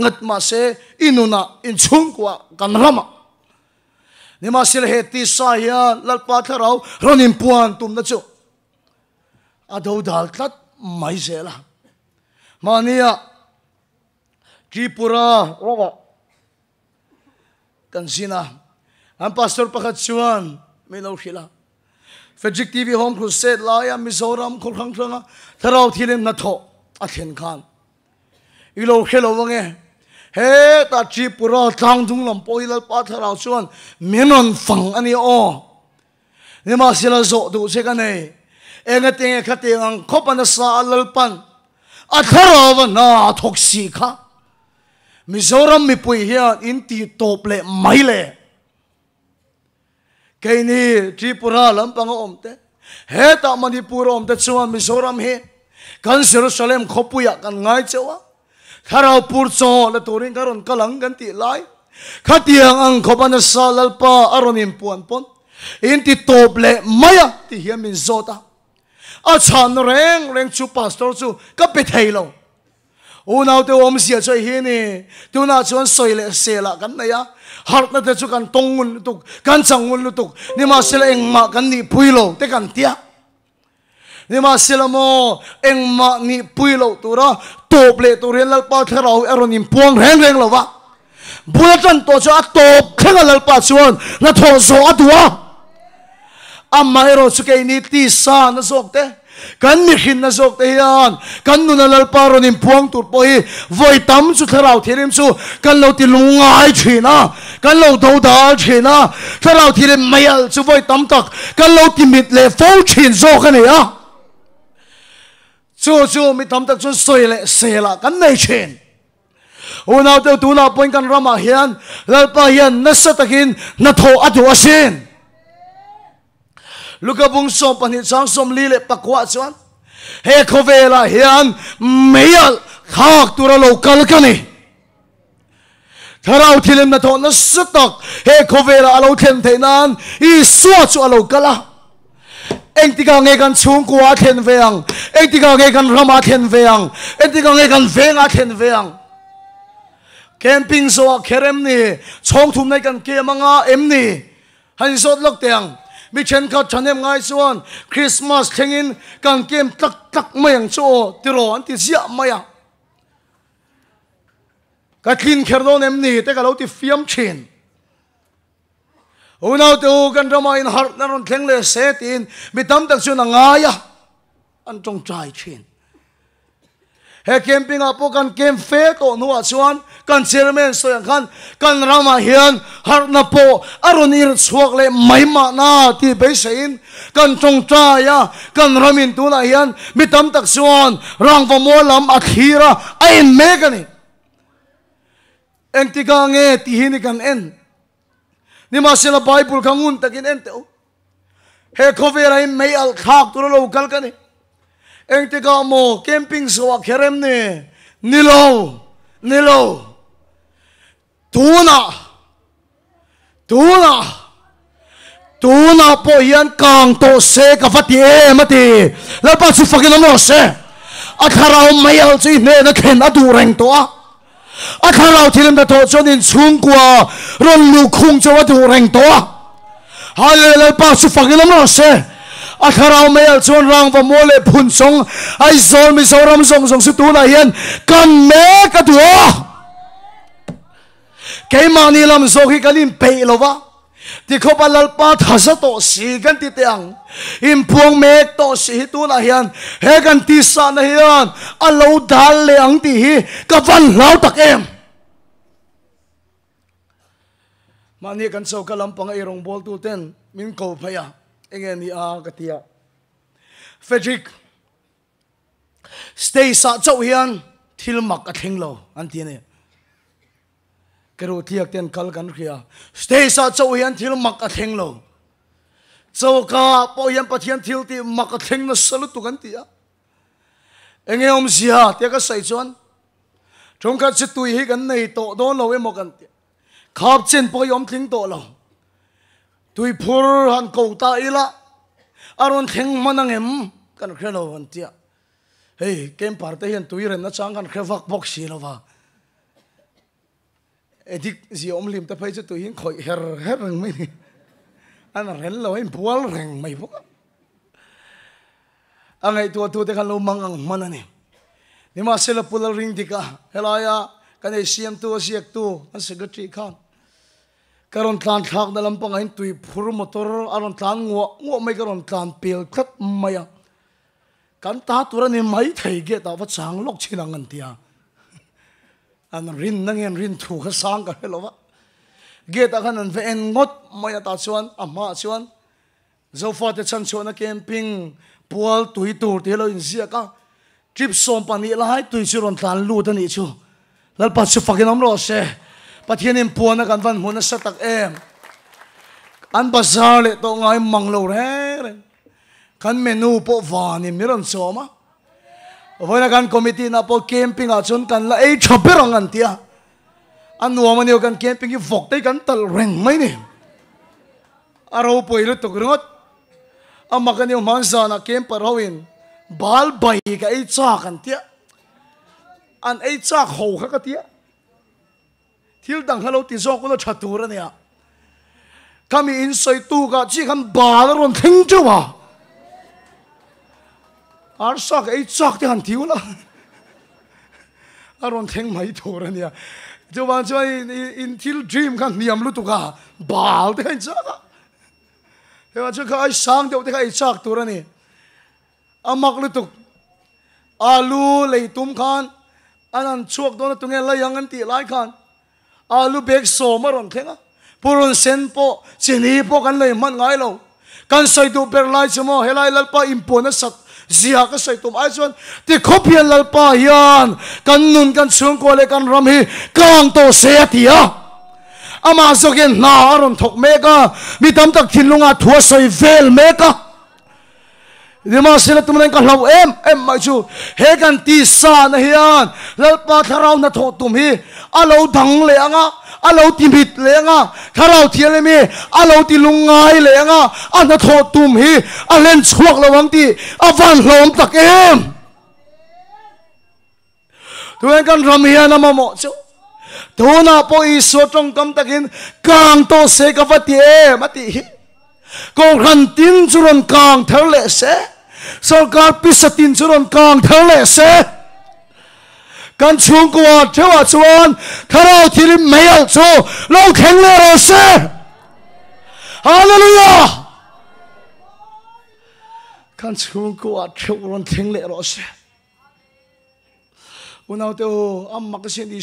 ngat ma se inuna in chung kwa kan rama. Ni ma sila he ti sa hian lalpa tharau ron impuan tum na chu. อาดูดัลตัดไม่เสียละมาเนี่ยจีปุระรบกันสินะอันพาสตอร์ประกาศชวนไม่เล่าขี้ละเฟจิกทีวีโฮมครูเซตลายามิโซรัมคนข้างข้างถ้าเราที่เล่นนัทโตอาเทนขานอีโลเคลวังเงเฮ้ตาจีปุระทางดุ่งลำปอยลปาถ้าเราชวนมีนนฟังอันนี้อ๋อนี่มาสิละโสดูเชกันเอง enga tenge khate ang khopana sa lal pan a tharau na thok si kha Mizoram mi pui hian in ti top le mai le cái ni Tripura lampang om te he ta Manipur om te chuan Mizoram hi kan Jerusalem khopuya kan ngai chawa tharau pur cho le turin karon kalang kan ti lai. Khatiang ang khopana salalpa aron in puan pon. In ti top le maya ti hiam min zota a chan reng reng chu pastor chu ka pe u nào te om sia choi hi ni tu na chuan soi le se la kan na ya har na te chu kan tong un tu kan chang un tu ni ma se la eng ma kan ni puilo te kan tia ni ma se la mo eng ma ni puilo tu ra top le tu ren lal pa tharau eron im puang reng reng lo wa bula chan to cho a top khenga lal pa chuan na tho zo adwa amma ero chu ke ni ti sa na zok te. Kan mi khin na zok te hian kan nu na lal paron in puang tur po hi. Voi tam chu tharau thirim chu kan lo ti lungai thina kan lo do da thina tharau thirim mayal chu voi tam tak. Kan lo ti mit le fo thin zo ka ni a chu chu mi tam tak chu soi le se la. Kan nei thin unaw te tu na point kan rama hian. Lalpa hian nasa takin na tho adu asin luka bung som panit sang som li le pakwa chuan he khovela hian meyal khak tura local kani tharau thilim na thon na sutak he khovela alo then theinan i suwa chu alo kala eng tika nge kan chung kwa then veang anh tika nge kan rama then veang eng tika nge kan venga then veang camping so kherem ni, chong thum nai kan ke manga em ni. Han sot lok tiang bị chen cao chân em ngay xuân Christmas thằng in càng kem tắc tắc mày ăn chỗ thì rồi anh thì dịa mày à cái tin khéo đó em nỉ thế cái lâu thì phiếm chín hôm nào tôi gần ra mày hart nó còn thằng lệ sẽ tin bị tâm tắc chuyện là ngay à anh trong trai chín he camping a po kan kem fe to nu a chuan, kan chairman so yang khan, kan rama hian, har na po aron ir chuak le mai ma na ti be sein, kan trong tra ya, kan ramin tu na hian, mi tam tak chuan, rang va mo lam a khira ai me kan ni. Eng ti ga nge, ti hi ni kan en. Ni ma sila bible kangun takin en te he khovera in mai al khak tu lo kal ka ni. Anh te ka mo, camping so a kherem ne nilo nilo tuna. Tuna. Tuna po hian kang eh, to ah. ah. se ka fati e mati. La pa su fakin no se. A kharau mai al chi ne na khen a du reng to a a kharau thilim da to chon in chung kwa ron lu khung cho a du reng to a halele pa su fakin no se. A kharau mai al chuan rang va mole phun song ai zol mi zo ram zong zong su tu na hian kan me ka tu ke ma ni lam zo hi kan in pe lo wa ti kho pa lal pa tha sa to si kan ti tiang im puang me to si tu na hian he kan ti sa na hian a lo dal le ang ti hi ka van lau tak em mani kan so kalam pang irong bol tu ten min ko phaya enge ni a ka tia Frederick, stay sa chau hian thil mak a theng lo an ti ne kero thiak ten kal kan khia stay sa chau hian thil mak a theng lo chau ka po hian pathian thil ti mak a theng na salu tu kan tia enge om sia te ka sai chuan trong ka chi tui hi kan nei to do lo e mo kan tia khap chen po yom thling to lo ตุยพูร์หันกูตาอีละอารมณ์เทงมันนังเอ็มกันเคลื่อนวันเตียเฮ้ยเกมปาร์ตี้เห็นตุยเรนนะช่างกันเคลวักบ็อกซีละวะเอ็ดิกสีอมลิมแต่ไปจะตุยเห็นคอยเฮรเฮรังไม่นี่อันเรนเราเห็นพวเร่งไม่พวกอันไงตัวตัวเด็กเรามังอังมันนี่นี่มาเซลปุลริงดิกะเฮลายะกันไอเสียมตัวเสียกตัวนั่นสกตรีข้าง karon tlan thak na lampang ain tui phur motor aron tlan ngo ngo mai karon tlan pel khat maya kan ta tura ni mai thei ge ta wa chang lok chinang an tia an rin nang en rin thu kha sang ka helo wa ge ta khan an ve en ngot maya ta chuan ama chuan zo fa te chan chuan camping pual tui tur te lo in zia ka trip som pani lai tui chu ron tlan lu ta ni chu lal pa chu fakin am ro se pathian in puana kan van huna sa tak em an bazar le to ngai manglo re kan menu po vani miron soma Vona kan committee na po camping a chun kan la ei choperong an tia an nuwa man kan camping ki vok te kan tal reng mai ni aro po ilo to grot amma kan yung mansa na camper hawin bal bay ka ei cha kan tia an ei cha ho ka ka tia ทิลดังฮัลโหลติโซกุลชัตูระเนี่ยคำอินไซตูกะจีคำบาลรอนทิ้งจ้าวะอาร์สักไอ้สักที่หันทิวละอารอนทิ้งไม่ถูกรเนี่ยจวันจวนอินทิลดรีมขันนิยมลุตุกะบาลที่หันสักเฮ้ยวันจวนเขาไอสางเดียวที่เขาไอ้สักตัวรเนี่ยอมักลุตุกอาลูเลยตุ้มขันอันนั้นช่วตัวนั่นตรงนี้เลยยังงันตีไลายขัน อาลูเบกโซมารอนเข่งอะปูรุนเซนโปเซนีโปกันเลยมันไงเรากันใส่ดูเบลไลจมอเฮลัยลัลปาอิมปนสัตเสียก็ใส่ตุ่มไอชวนที่ขบเพียนลัลปายันกันนุนกันชงกัวเลยกันรำฮีกลางโตเสียทีอะอามาสกินนาอารมณ์ถกเมกะมีตำตักทินลงอาทัวใส่เวลเมกะ Dima sila tumalang kahlau em em mai chu he kan ti sa na hian lal pa tharau na tho tum hi alo dang le anga alo ti mit le anga tharau thial mi alo ti lungai le anga ana tho tum hi alen chuak lawang ti avan hlom tak em tuan kan ram hian ama mo chu tuna po iso trong kam takin kang to se ka vati e mati ko ran tin churon kang thar le se sau cả bị sát tin cho nên càng thở lệ sẽ gần chung qua thế hòa cho anh thà lâu thì đi mấy ông cho lâu khen lệ rồi sẽ Hallelujah gần chung qua thế hòa cho anh khen lệ rồi sẽ hôm nay tôi âm mặc cái xin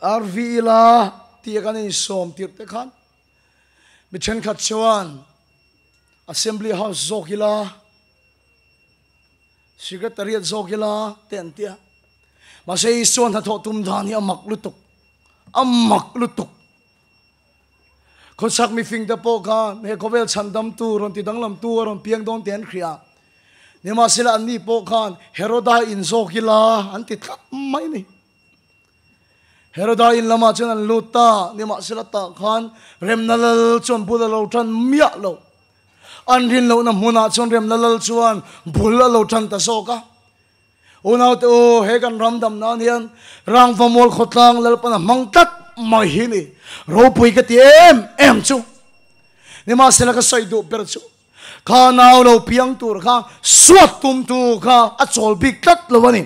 Arvila, tiếc anh ấy xóm tiếc tiếc hắn. Mình chân khát cho assembly house zokila secretariat zokila ten tia ma se tha ha thotum dhan hi amak lutuk amak lutuk con sak mi fing da po khan he kovel chandam tu ron ti danglam tu ron piang don ten khria ne ma sila ni po khan heroda in zo kila an ti thlap mai ni heroda in lama chen an luta ne ma sila ta khan Remnal chon bula lo than mia lo an rin lo na muna chon rem nalal chuan bula lo than ta so ka. Unaw te o he kan ram dam na rang vamol khotlang lal pana mangtat mai hi ni. Ro pui ka ti em em chu. Ni ma sila ka sai du per chu. Kha nào lo piang tur kha suat tum tu kha a chol big tat lo wani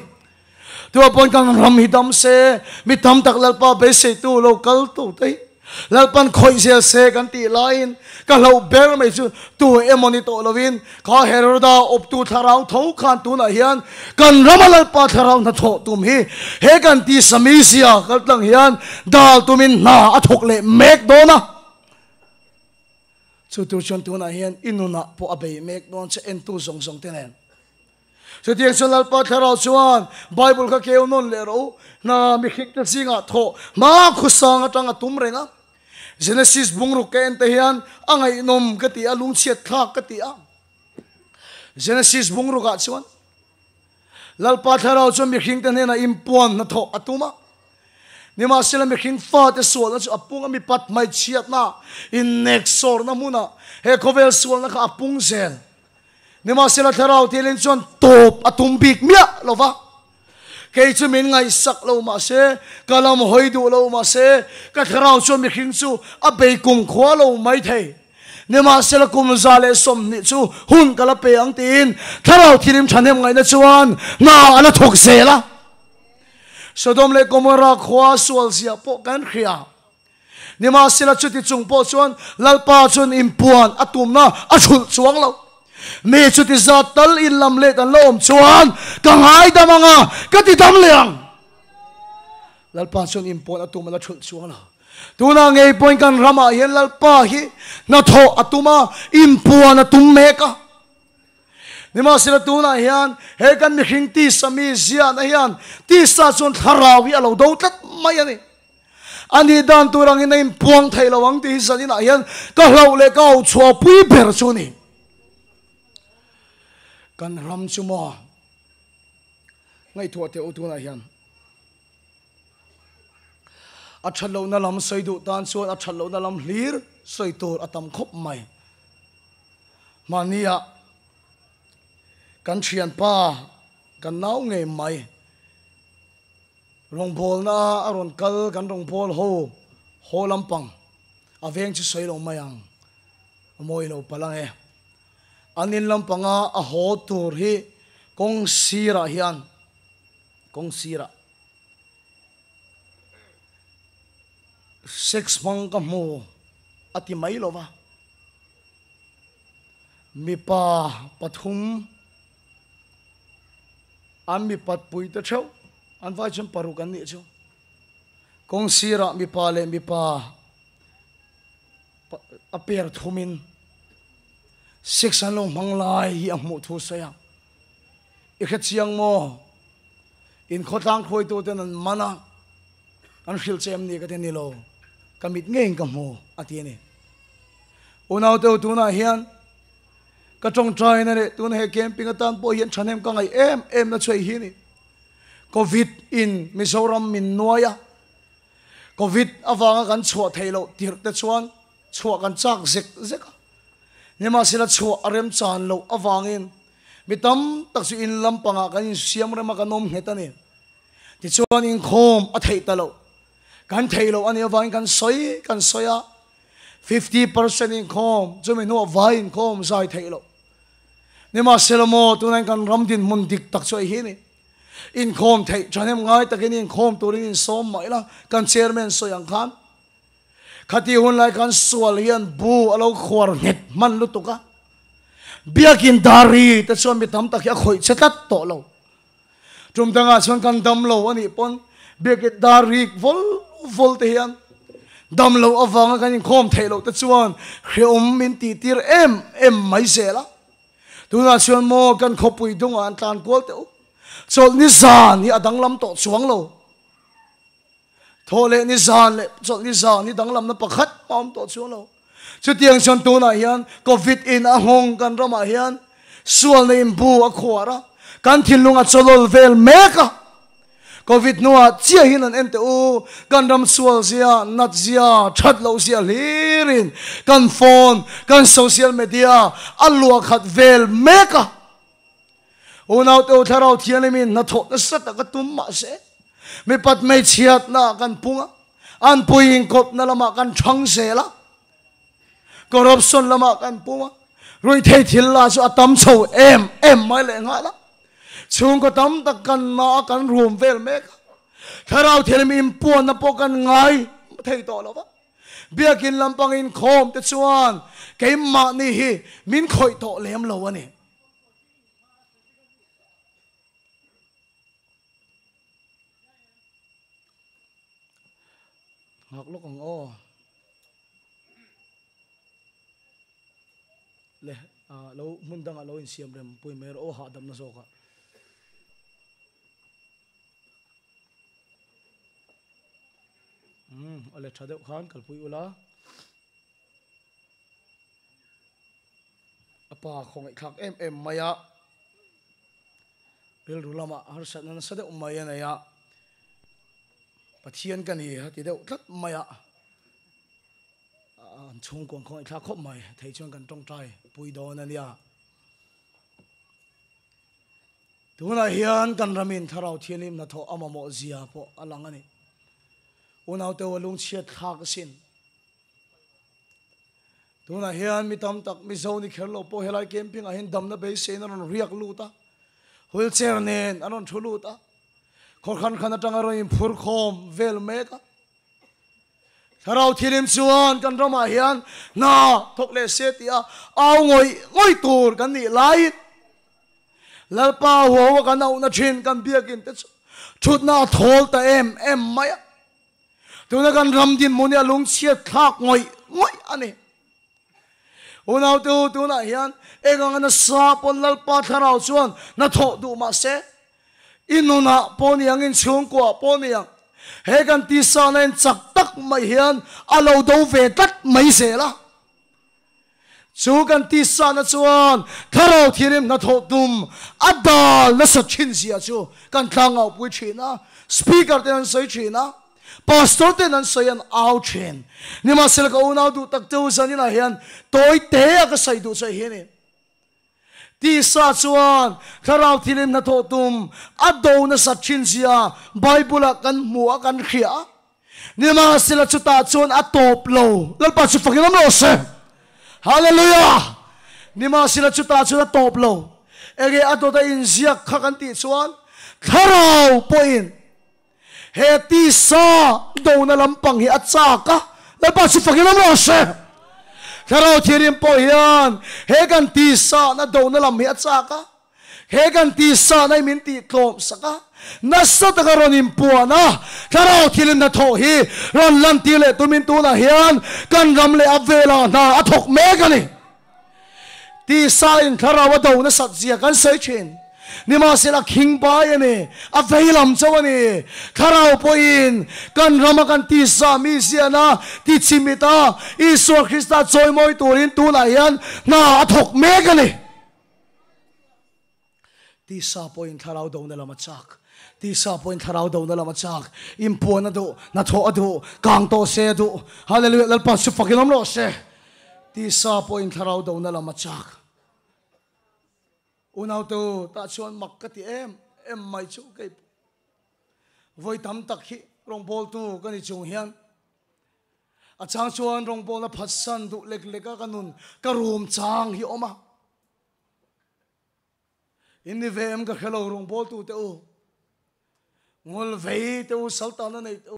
tu apon kan ram hi se mi tam tak lal pa be se tu lo kal tu te lal pan khoi se se kan ti lain ka lo ber mai chu tu emoni to lovin ka heroda op tu tharau tho khan tu na hian kan ramalal pa tharau na tho tum hi he kan ti samisia kal tang hian dal tumin na a thok le mek do na chu tu chon tu na hian inuna po abe mek don che en tu zong zong tenen so chu tiang chon lal pa thara chuan bible ka keu non le ro na mi khik ta singa tho ma khu sang atang atum renga genesis bungru ke en te hian angai nom ka ti alung chiat kha ka ti a. Genesis bungru ka chuan. Lal pa thara chuan mi khing ten na impuan na tho atuma ni ma sila mi king fa te so na apung mi pat mai chiat na. In next sor na muna he kovel so na ka apung zel. Ni ma sila tharau te len chon top atum bik mia lova ke chu min ngai sak lo ma se, kalam hoi du lo ma se, ka tharau chon mi king chu a be kum khwa lo mai thei. Ni ma sila kum zale som ni chu, hun kala pe ang tin. Tharau thirim thanem ngai na chuan, na ala thok se la Sodom le Gomorrah khwa sual sia po kan khia. Ni ma sila chuti chung po chuan, lalpa chun impuan atum na à chul chuang lo me chuti za tal in lam le tan lom chuan, ka ngai da manga ka ti dam liang. Lalpa chun impuan atum na chul chuang tuna ngei point kan rama ah hian lalpa hi, na tho atuma impuan atum me ka nima sila tuna hian, he kan mi khing ti sami zia na hian, ti sa chun tharawi alo do tat mai ani ani dan turang in puang thai lawang ti sani na ah hian, ka hlau le ka chua pui ber chu ni kan ram chu mo ngai thua te utuna hian a thalo na lam soi du tan chuan a thalo na lam hlir soi tur atam khop mai mania kan thian pa kan nau nge mai rong bol na aron kal kan rong bol ho ho lampang aveng chu soi lo mayang moi lo palang e eh anin lampanga a ho tur hi kong sira hian. Kong sira. Sex mang ka mo ati mai lova mi pa pathum. An mi pat pui ta chau. An vai chun paru kan ni chu kong sira mi pa le mi pa aper thumin six an long mang lai, hi a mu thu sa ya i khat chiang mo in khotang khoi tu ten an mana an khil chem ni ka ten ni lo kamit ngeng ka mo ati ni unaw te tu na hian ka trong trai na le tun he camping atan po hian thanem ka ngai em em na chei hi ni covid in mizoram min noya covid awanga kan chho thailo tir te chuan. Chho kan chak zek zek nema sila chhuwa arem chan lo awangin mitam taksu in lampanga kan in siam rema kanom hetani ti chuan in khom a thei ta cái kan thei lo ani vain kan soi kan soya 50% in khom chumi vay vain khom sai thei lo ni ma selamo tu nan kan ram din mun dik tak choi hi ni in khom thei chanem ngai takin in khom turin in som mai la kan chairman soyang khan khati hun lai kan sual hian bu alo khwar net man lu tuka. Biakin dari ta chuan mi tam tak ya khoi chetat to lo tum danga chuan kan dam lo ani pon biakin dari, vol vol te hian dam lo awanga kan in khom thei lo ta chuan khre om min ti tir em em mai se la. Tu na chuan mo kan khopui dung an tlan kol te chol ni zan ni adang lam to chuang lo ทเลนิจานเลจดนิจานนี่ดังลำนั้นประคัดปอมต่อชัวเราชุดยงชนตัวน่ะเฮียนโควิดอินอหงกันระมาเฮียนส่วนในบูอะขวาระกันทิ้งลงอะจลเวลเมกะโควิดนัวเจียหินันเอ็นเตอกันรำส่วนเสียนัดเสียชัดเราเสียลีรินกันฟอนกันโซเชียลมีเดียอัลลัวขัดเวลเมกะโอ้นาวเตอทาราวเทียนเลมีนัทโตนสัตตะกตุ้มมาเส มีปัดไม่เชียดนะกันพุงอันปุยิงกบนั่นละมากันชังเสละกรบสนละมากันพุงรวยเทถิลลาสุอตัมโซเอ็มเอ็มไม่เลยงละช่งก็ตั้มตะกันนากันรวมเวลเมกถ้าเราเทีลมีมปวนนับปกันไงเทต่อแล้ววะเบียกินลำปังอินโคมแต่ชวนเกมมานี่มินคอยโตเลี้ยมเราวะเนี่ย ngọc lúc còn ô. Le à lâu mun đang à lâu in xiêm rem bùi mèo ô hạ đâm nó số cả. Ừ, um ale thadeu khan kalpui ula apa à, khong ai khak em em maya ril rulama har sa nan sa de umaya na ya ปะเทียนกันนี่ฮะทีเดียวทัดไม่อะชงกวงคอยอีกครั้งคบใหม่ไทยช่วนกันตรงใจปุยดอนนเนี่ะตัวนั้นเฮียนกันรำมินทาราวเทียนิมนัทอามามอเซียพออลังอันนี่อุณาเตวลุงเชียดขากสินตัวนั้นเฮียนมีตำตักมีเจ้าหนี้เขลโลพอเฮลัยเกมพิงอะเห็นดำนับไปเซนอรอนเรียกลูตาหุ่เชอร์เนนอรอนชูลูตา คนขันขันตั้งอารมณ์ผูกคอมเวลเมกถ้าเราทีริมชวนกันรำมาเฮียนนาทกเลเซียตีเอางอยงอยตูรกันนี่ไล่แล้วป้าหัววกันเอาหน้าชินกันเบียกินแต่ชุดน้าทอลแต่เอ็มเอ็มไม่ตัวนั้นกันรำดินมุนเยลุงเชียทักงอยงอยอันนี้อุนเอาตัวตัวนั้นเฮียนเอ็งกันสาปนลับป้าถ้าเราชวนน้าทอดูมาเสี inuna poni angin chung kwa poni ang he kan ti sa na in chak tak mai hian alo do ve tak mai se la. Chu kan ti sa na chuan tharo thirim na tho dum adal na sa chin sia chu. Kan thlang au pui china speaker ten an sei china pastor ten an sei an au chen. Ni ma sel ka unau du tak tu sa na hian toy te ka sai du sai hian ti sa chuan tharau thilim na tho tum ado na sa chin sia bible kan mu kan khia ni ma sila chuta chuan a top lo lal pa chu fakin am lo se hallelujah ni ma sila chuta chuan a top lo ege ado da in zia kha kan ti chuan tharau po in he ti sa do na lampang hi achaka lal pa chu fakin am lo se ถ้าเราเทียมปอยนเฮกันตีสาน่าโดนลำเฮียสักะเฮกันตีสาในมินตีโลมสักะนัสตะกรนิมปัวนะถ้าเราคิดนะทอฮีรันลันตีเลตุมินตูนะเฮียนกันรำเลอเวลานาอถกเมกันนี่ตีสาถ้าเราวดานะสัตเสียกันเสยเชน นิมาเสียละคิงไปอันนี้อาเฟยลำเจ้าวันนี้ข้าราพออินกันรามากันตีสามีเสียนะตีชิมิตาอิสุคริสต์จอยมอยตัวรินตัวนายันน่าถกเมกันนี่ตีสาพอยินข้าราโดนเรามาจักตีสาพอยินข้าราโดนเรามาจักอิมพวนัดูนัทโอดูกางโตเซดูฮาเลลูยาเล้ปัสสุฟักินอมโรเซตีสาพอยินข้าราโดนเรามาจัก unaw to ta chuan mak ka ti em em mai chu cái. Voi tam tak hi rong bol tu kan i chung hian a à, chang chuan rong bol na phat san du lek lek ka kanun ka rum chang hi oma in ni em ka khelo rong bol tu te u. Ngol tự te u saltana nei te a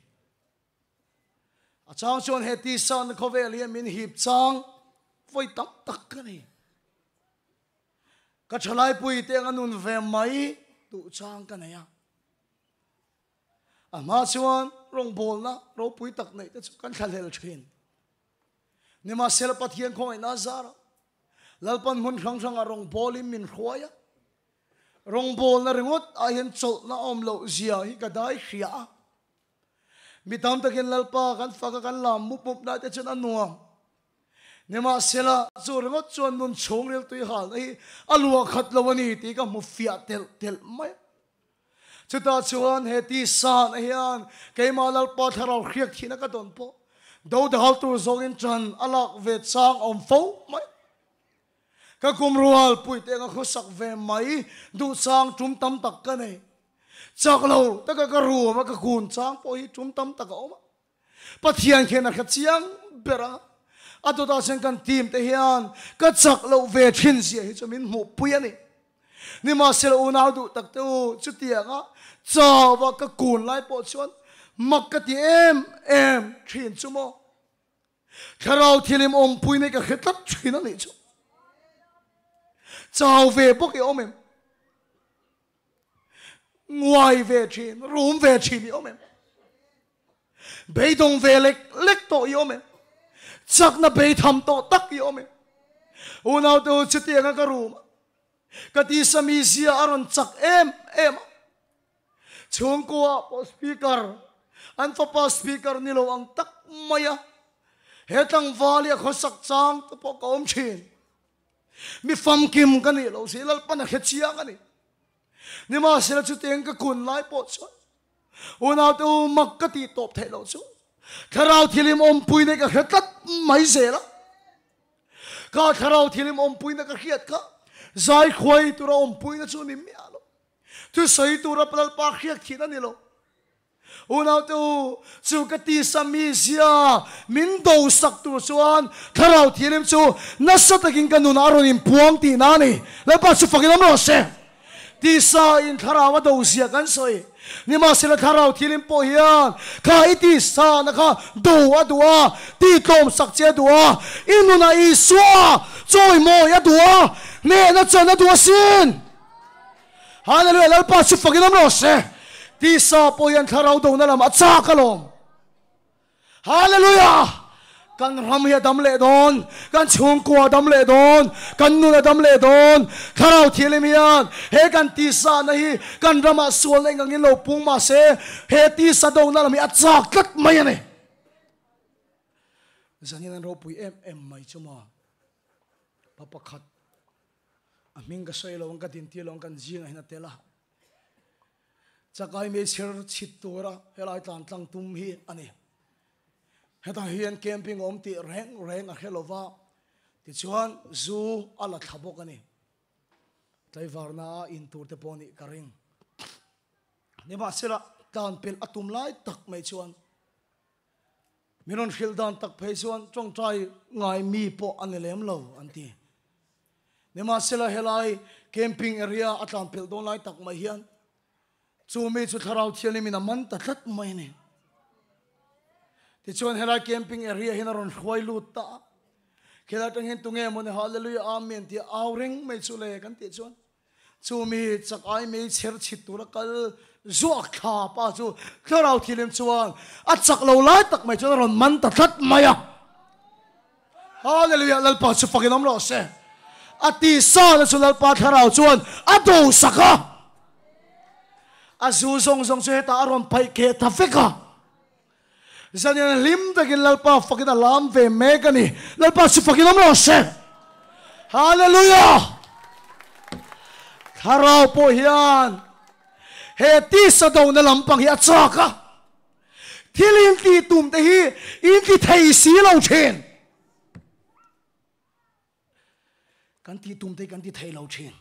à, chang chuan he ti san ko ve li min hip chang voi tam tak ka ni ก็ชลายปุยเตียงอนุนเฟมไหมตุช่างกันเนี่ยอามาชวนลงบอลนะเราปุยตักไหนจะกันทะเลเทรนนี่มาเซลปัทเทียนของไอ้นาซาระลัลปันมุนครั้งครั้งอารมณ์บอลิมินขวายรองบอลนะเรื่องดไอ้เห็นจดนะอมเลวเสียฮิกระได้เสียมีตามตะเกียนลัลปะกันฟักกันลามุบมุบได้แต่ฉันอนุ่ง nema sela chu ringot chon nun chong rel tui hal ai alua khat lo ani ti ka mu fia tel tel mai. Chuta chuan he ti san hian ke ma lal pa tharau khriak thina ka don po. Do da hal tu zong in chan alak ve chang om fo mai. Ka kum rual pui te nga khosak ve mai, du sang tum tam tak ka nei. Chak lo, ta ka ka ru ma ka kun chang po hi tum tam tak oma pathian khena khachiang bera a tu ta sen kan tim te hian ka chak lo ve thin sia hi chu min mu pui ani ni ma sel u nau du tak te u chu tia nga tianga chawa ka kun lai po chuan mak ka ti em em thin chu mo tharau thilim om pui ne ka khetat thin ani chu chào ve bốc cái om em. Ngoài về trên rúm về trên ôm em. Bê đông về lệch lệch tổ ôm em chắc na bê thầm tổ tắc ôm em u nào tôi chỉ tiếng cái rúm cái tí sami xia aron chắc em em. Chung qua po speaker. An to po speaker nilo ang tak maya hetang vali a khosak chang to po ka om chin mi fam kim ka ni lo si lal pa na khet chia ka ni ni ma sila chu teng ka kun lai po chu u na tu mak ka ti top the lo ถ้าเราทิลิมอมปุยในก็เฮ็ดตัดไม่เสียละก็ถ้าเราทิลิมอมปุยในก็เฮ็ดก็ใจควายตัวเราอมปุยในั่วชนิมยาลทุกส่ยตัวเราเปล่าปากเฮ็ดขี้นั่นนี่ลอุณาตูสุกติสมิเสียมินดูสักตัวส่วนถ้าเราทิลิมชูนั่นสัตว์กินกันนูนอารมณ์พวงตีนันี่แล้วปัจจุบันเรนเสีย ti sa in tharawa do sia kan soi. Ni ma sila tharau thilim po hian. Kha iti sa na kha do adua ti tom sak che adua inuna i suwa choi mo ya dua. Ne na chana dua sin. Hallelujah lalpa chu fakin amro se ti sa po yan tharau do na lam sa kalom hallelujah kan ram hi dam le don kan chung kwa dam le don kan nu na dam le don tharau thilim hian he kan ti sa na hi kan rama sual le ngangin lo pung ma se he ti sa do na lam at sa kat mai ne zani nan ro pui em em mai chuma papa khat a ming ka soi lo ka tin ti lo kan jing hina tela chakai me cher chit tura helai tan tlang tum hi ani heta hian camping om ti reng reng a helova ti chuan zu ala thabok ani tlai varna in tur te poni karing mà ma sira tan pel atum lai tak mai chuan. Miron khil dan tak phei chuan chong trai ngai mi po ani lem lo anti mà ma sila helai camping area atlan pel don lai tak mai hian. Chu mi chu tharau thial mi na man ta tlat mai ne ti chuan hela camping area hin ron khwai lu ta khela tang hin tunge mon hallelujah, amen. Ti awring mai chu le kan ti chuan. Chu mi chak ai mi cher chit tu la kal, zua kha pa chu tharau thilim chuan. A chak lo lai tak mai chu ron man ta tlat maya hallelujah lal pa chu fakin am lo se ati sa la chu lal pa tharau chuan, a do saka a. Zu zong zong chu heta aron pai ke ta feka zanian lim takin lalpa fakin alam ve mekani. Lalpa su fakin am lose hallelujah! Harau po hian. He ti sa do na lampang hi achaka thilin ti tum te hi, in ti thei si lo chen. Kan ti tum te kan ti thei lo chen.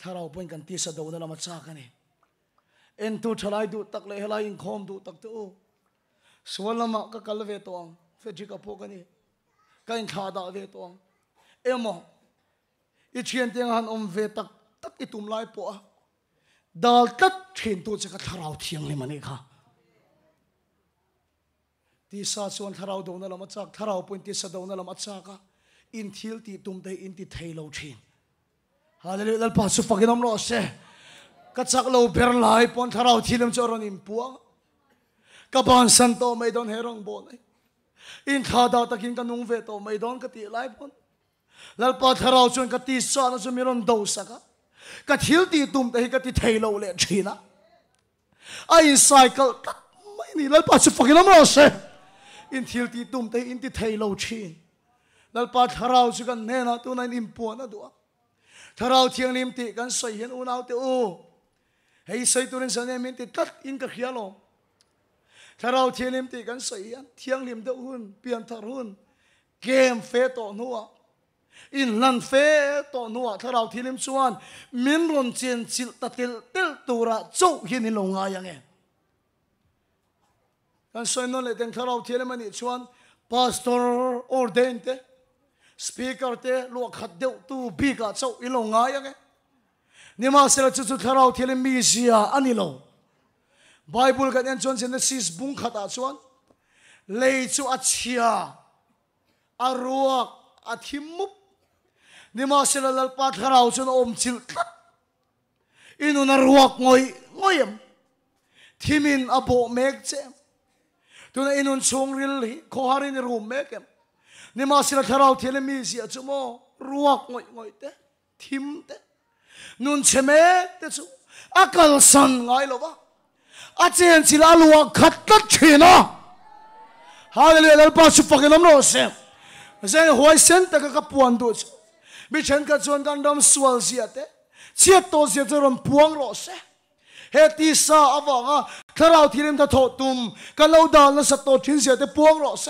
Tharau po kan ti sa do na lama chaka ni. En tu thalai du tak le helai in khom du tak tu sualama ka kalve tong fe ji ka po ka ni ka in kha da ve tong emo i chian tiang han om ve tak tak i tum lai po dal tat thin tu cha ka tharau thiang le mani kha ti sa chuan tharau do na lama chak tharau pun ti sa do na lama chaka in thil ti tum te in ti thei lo thin hallelujah dal pa su fakinom lo se ka chak lo ber lai pon tharau cho choron in puang ka ban san to mai don herong bon in kha da takin ka nung ve to mai don ka ti lai pon lal pa tharau chuan ka ti sa na chu miron do saka ka thil ti tum te ka ti thei lo le thina a in cycle ka mai ni lal pa chu fakinom lo se in thil ti tum te in ti thei lo thin lal pa tharau chu kan ne na tu na in puan na do tharau thiang lim ti kan soi hian u nau te u hei sei tu rin san min ti tat in ka khialo tharau thiang lim ti kan soi hian thiang lim de hun, pian thar hun. Game fe to nuwa in lan fe to nuwa tharau thiang lim chuan. Min ron chen chil tatil tel tura chau hian in lo nga yang e. Kan soi no le teng tharau thiang lim ani chuan, pastor ordained te, speaker te lo khat deuh tu bi ka chau i lo nga yang e. Ni ma sela chu chu tharau thiam mi sia ani lo. Bible kan chon genesis bung khata chuan. Lei chu a chia a ruak a thimup ni ma sela lal pa tharau chun om chil inu na ruak ngoi ngoyam thimin abo mek che tuna inun chung ril hi ko harin rum mek em. Ni sila tharau thiam mi sia chu mo ruak ngoi ngoi te thim te. Nun cheme te chu. Akal san ngai lo ba อาเจียนสิลาลวงขัดตัดเชนะฮาเลลูยาป้าสุฟักนมำโนเซมเซนหัวเซนตะกะกะปวนดูสมิชันก็จวนกันดมสวลเสียเตเสียโตเสียจะรำพวงโรเซเฮติซาอวังอะถ้าเราที่ริมตะโทตุมก็เราดานแล้วสตโตทินเสียเตปวงโรเซ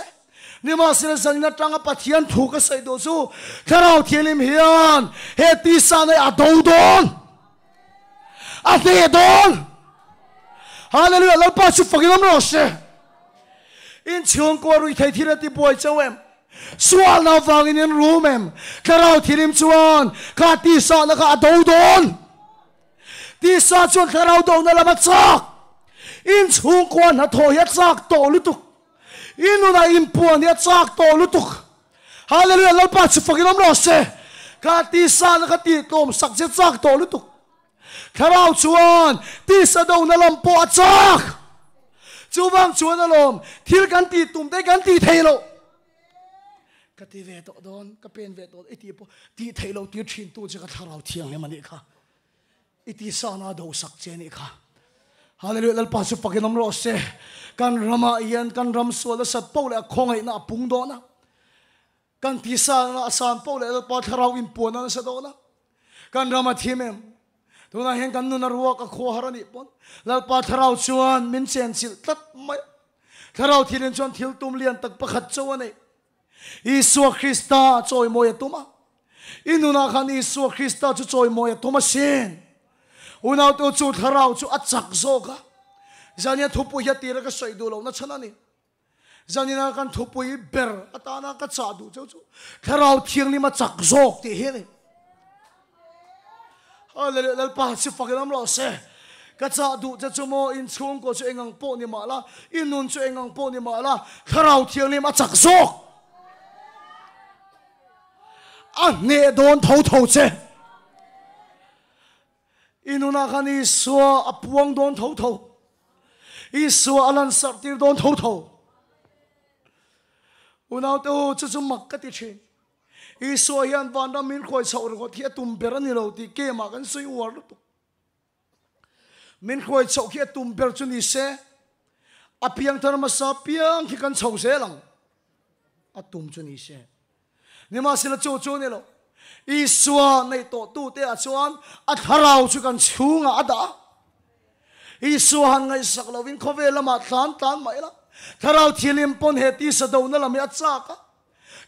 นิมาสินสันนัตรังปัทยันถูกใส่ดูสูถ้าราเที่ริมเฮียนเฮติซาในอดูดอนอเดดอน hallelujah. Lo pa su fagin am no se in chung ko ru thai thira ti boy chawem sual na vang in in room em tharau thilim chuan ka ti sa na ka do don ti sa chuan tharau do na lama chak in chung ko na tho ya chak to. Lu tu inu na impuan ya chak to. Lu tu hallelujah lo pa su fagin am no se ka ti sa na ka ti tom sak je chak to คาราวชวนที่สะดงนลมปวดจอกจูวังชวนนลมทิลกันตีตุ่มได้กันตีเทโลกติเวตโดนกเป็นเวตโดนไอตีปตีเทโลตีชินตูจะกระทาเราเทียงเล่ยมันนี่ค่ะไอตีสานาดูสักเจนี่ค่ะฮาเลลูยาปัสุปักินมรสเซกันรามาเอียนกันรำสวลสัตว์เปล่เลยคงไอหน้าปุงโดนะกันทีสานาสานเปล่เลยปอทาราวอินปวนะสัตว์โดนะกันรามาทีเมม ตัวนั้นเห็นกันนุนรัวก็ขวารันอีปนแล้วปาทราชวนมินเซนสิลตัดไม่ทราที่เรียนชวนทิลตุมเรียนตักประคัดชวนเองอิสุคริสตาจอยมวยตุมาอินุนาคันอิสุคริสตาจุจอยมวยตุมาเชนอุณาตัวจุทราวจุอัจักโซกะจานี่ทุบุยตีรักสวยดูเรานะชนะนี่จานี่นักันทุบุยเบรอตานากัจาดูเจ้าจุทราวเทียงนี่มาจักโซกที่เห็น he ni hallelujah lal pa si fakilam lo se ka cha du cha chu mo in chung ko chu engang po ni ma la. In nun chu engang po ni ma la. Tharau à, thiang ni ma chak zok a ne don thau thau che inuna à khani i suwa apuang à don thau thau i suwa alan sartir don thau thau unau tu chu chu mak ka ti อีสวยยันวันดามินคอยสาวรกที่ตุ่มเปรนี่เราตีเกมากันสุยวรตุมินคอยสาวที่ตุ่มเปรจุนิเซอภิยังธรรมสาเพียงที่กันสาวเสลังอะตุ่มชนิเซนี่มาสิละโจโจนี่หรออีสวานในโตตู้เตะชวนอัทราวชุกันชูงาดาอีสวานไงสักเราวินคขเวลมาทานทานไม่ละทาราวที่ลิมปนเฮตีสะดวกนั่นละไม่อัศกะ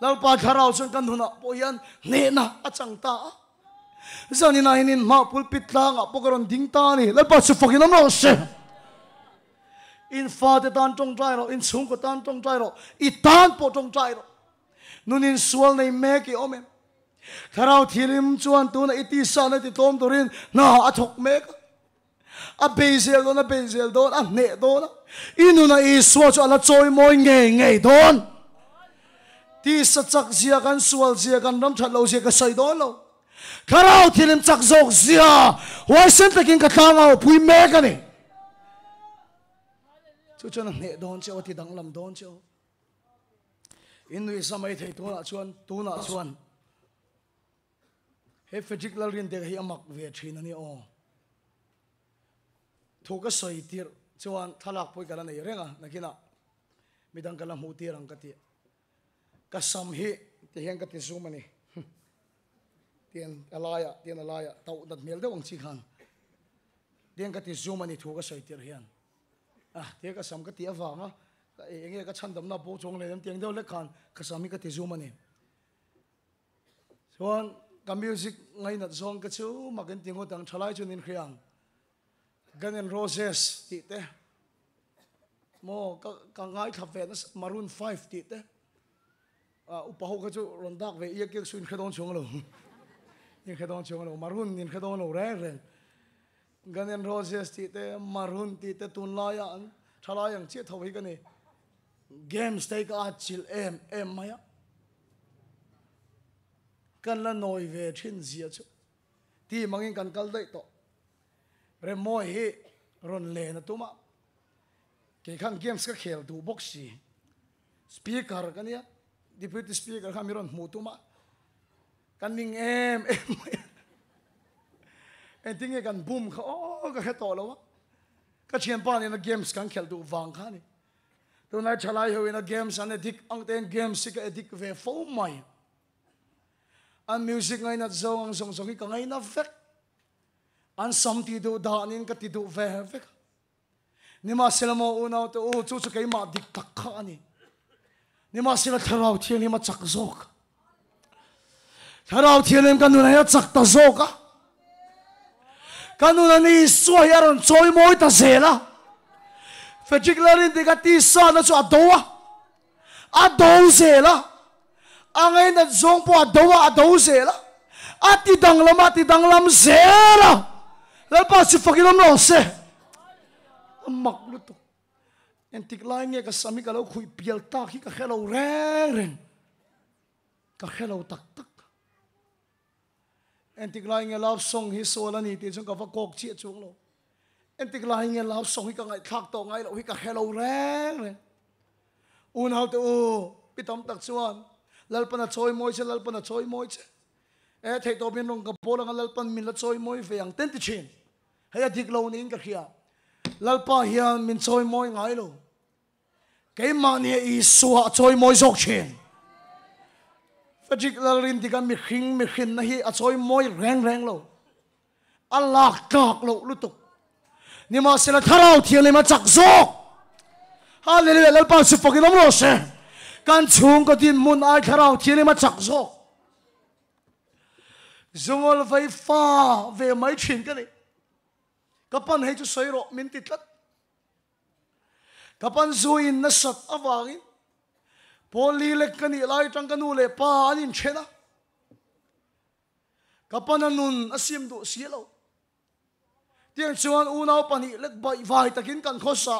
lalpa tharau chun kan huna po yan. Ne na achang ta. Zani na hinin ma pulpit lang a pokaron ding ta ni. Lalpa su fakin se. In fa te tan tong trai ro, in chung ko tan tong trai ro, i tan po tong trai ro. Nunin sual nei me ki omen tharau thilim chuan tu na iti sa na ti tom turin na athok me ka. A bezel don a bezel don a ne don inuna i suwa chu ala choi moi nge nge don ti sa chak zia gan sual zia gan ram that lo zia ka sai don lo. Tharau thilim chak zok zia. Wai sen takin ka thangao pui me ka ni. Chu chu na ne don che ti dang lam don che in samai thei tu na chuan, tu na chuan. He particular rin de hi amak ve thin ani o thu ka soi tir, chuan thalak poi kala nei, renga nakina midang kala mu tir ang kati sam hi te heng kati zoom ani tian alaya tian alaya, tau dat mel de wang chi khan tian kati zoom ani thu ka soi tir hian. Ah te ka sam ka ti awanga ka e enge ka chan dam na bo chong le nam tiang deuh le khan. Ka sami ka ti zoom ani chuan ka music ngai na zong ka chu, makin tingo tang thalai chu nin khriang. Guns and Roses ti te. Mo ka ka ngai thap ve na Maroon 5 ti te upaho ka chu rondak ve ye kek suin khadon chung lo in khadon chung lo Maroon in khadon lo re re ganen Roses ti te Maroon ti te tun la ya an thala yang che thawai ka ni game tay ka chil em em maya kan la noi ve thin zia chu ti mangin kan kal dai to re moi hi ron le na tuma ke khang games ka khel du boxi speaker kan ya deputy speaker kami ron mutuma kaning em em en tinge kan boom ka o ka heto lo ka chen pa ni na games kan khel du wang kha ni. Tu na chalai ho in games an edik ang ten games sik edik ve fo mai. An music ngai na zo ang song song ka ngai na vek an sam ti do da, nin ka ti do ve vek ni ma sila mo una to o chu chu kai ma dik tak kha ni. 你妈现在头老天，你妈咋个说个？头老天，你跟奴人要咋个说个？跟奴人你说一人做一模一的事了，反正那人这个地上那是阿斗啊，阿斗事了，阿个那中部阿斗啊阿斗事了，阿地当了嘛地当了么事了，那把是发给他们老师，阿妈不懂。 เอ็นติกไลน์เงี้ยก็สามีก็เราคุยเปียลตาขี้ก็แค่เราแรงก็แค่เราตักตักเอ็นติกไลน์เงี้ยเราส่งฮิโซลนี่ตีจงกับว่าโกกเชี่ยจงเราเอ็นติกไลน์เงี้ยเราส่งฮิก็ไงทักต่อไงเราฮิก็แค่เราแรงเลยอุนเอาตัวพี่ต้มตักชวนลลปนัช่วยมวยเชลลปนัช่วยมวยเชเอ๊ะเทตัวเป็นลงกับโปลังลัลปันมิละช่วยมวยเฟียงเต้นติชินให้อธิกเรานิ่กับเขีย lalpa hian min choi moi ngai lo cái mà nè ý xóa choi moi zok chen Fajik lalrin tika mi khing mi khin na hi a choi moi reng reng lo Allah tak lo lutuk ni ma sila tharau thiang le ma chak zok hallelujah lalpa su fokin om lo se kan chung ko din mun ai tharau thiang le ma chak zok zumol vai fa ve mai thin ka ni kapan hei chu soi ro min ti tlat kapan zuin na sat awangin poli lek kani, lai tang kanu le pa anin chena kapan anun asim du sielo tiang chuan unaw pani lek bai vai takin kan khosa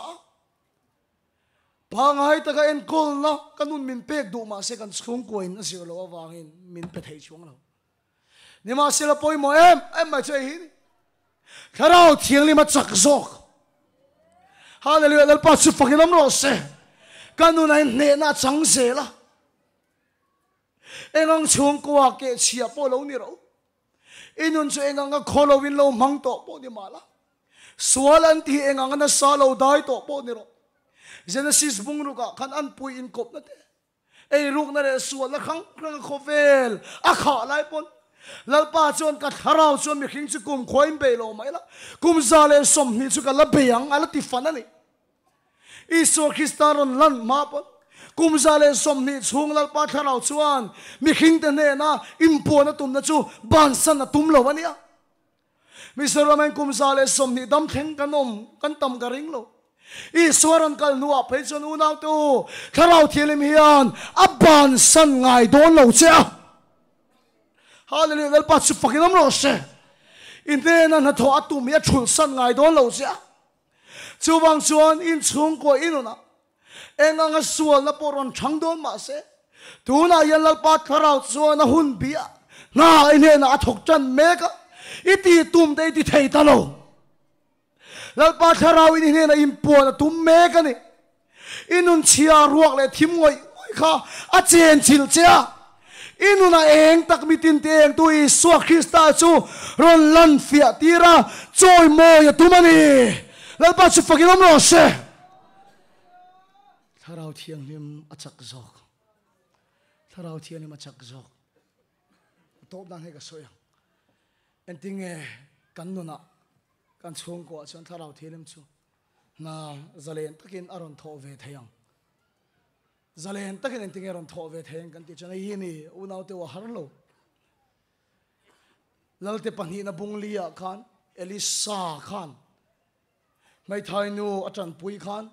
pangai taka en kol na, kanun min pek du ma se kan chung koin asilo awangin min pe thei chuang lo ni ma sila poi mo em em ma chơi hi Kalau tiang lima cak zok. Haleluya, lepas tu fakir nama rosa. Kanu nain ne na cang. Engang cung siapa lau ni rau. Engang kholowin lau mang topo ni malah. Sualan ti engang na salau dai topo ni rau. Genesis bung ruka pui in kop nate. Ei ruk nare sual la kovel. Akha pon. Lalpa chuan ka tharau chuan mi khing chu kum khoim be lo mai la. Kum za le som ni chu ka la beyang ala ti fan ani. Iso kristaron lan ma pa kum za le som ni chung lalpa tharau chuan, mi khing te ne na impo na tum na chu ban san na tum lo ania. Mi saramen kum za le som ni dam theng kanom kan tam ka ring lo Iswaran kal nuwa pe chon unaw tu, tharau thilim hian aban san ngai don lo cha hallelujah. Lal pat su fakin am lo se in te na na tho atu mi thul san ngai don lo cha chu bang chuan in chung ko inuna enga nga sual na poron thang don ma se. Tu na yan lal pat tharau chuan na hun bia na ine na thok chan meka iti tum te iti thei ta lo. Lal pa tharau in hne na impo na tum me ka ni. Inun chia ruak le thim ngoi kha a chen chil cha inun a eng tak mi tin te eng tu i suwa krista chu ron lan fia tira choi mo ya tumani. Lal pa chu fakin om lo se tharau thiang him achak zok. Tharau thiang him achak zok. Top dan he ka soya en tinge kan nu na, kan chung ko chuan tharau thiang him chu. Na zalen takin aron tho ve thayang zalen takin en tinge ron tho ve thayang kan ti chana hi ni unau te wa har lo lalte pani na bung lia khan, elisa khan. Mai thai nu atan pui khan.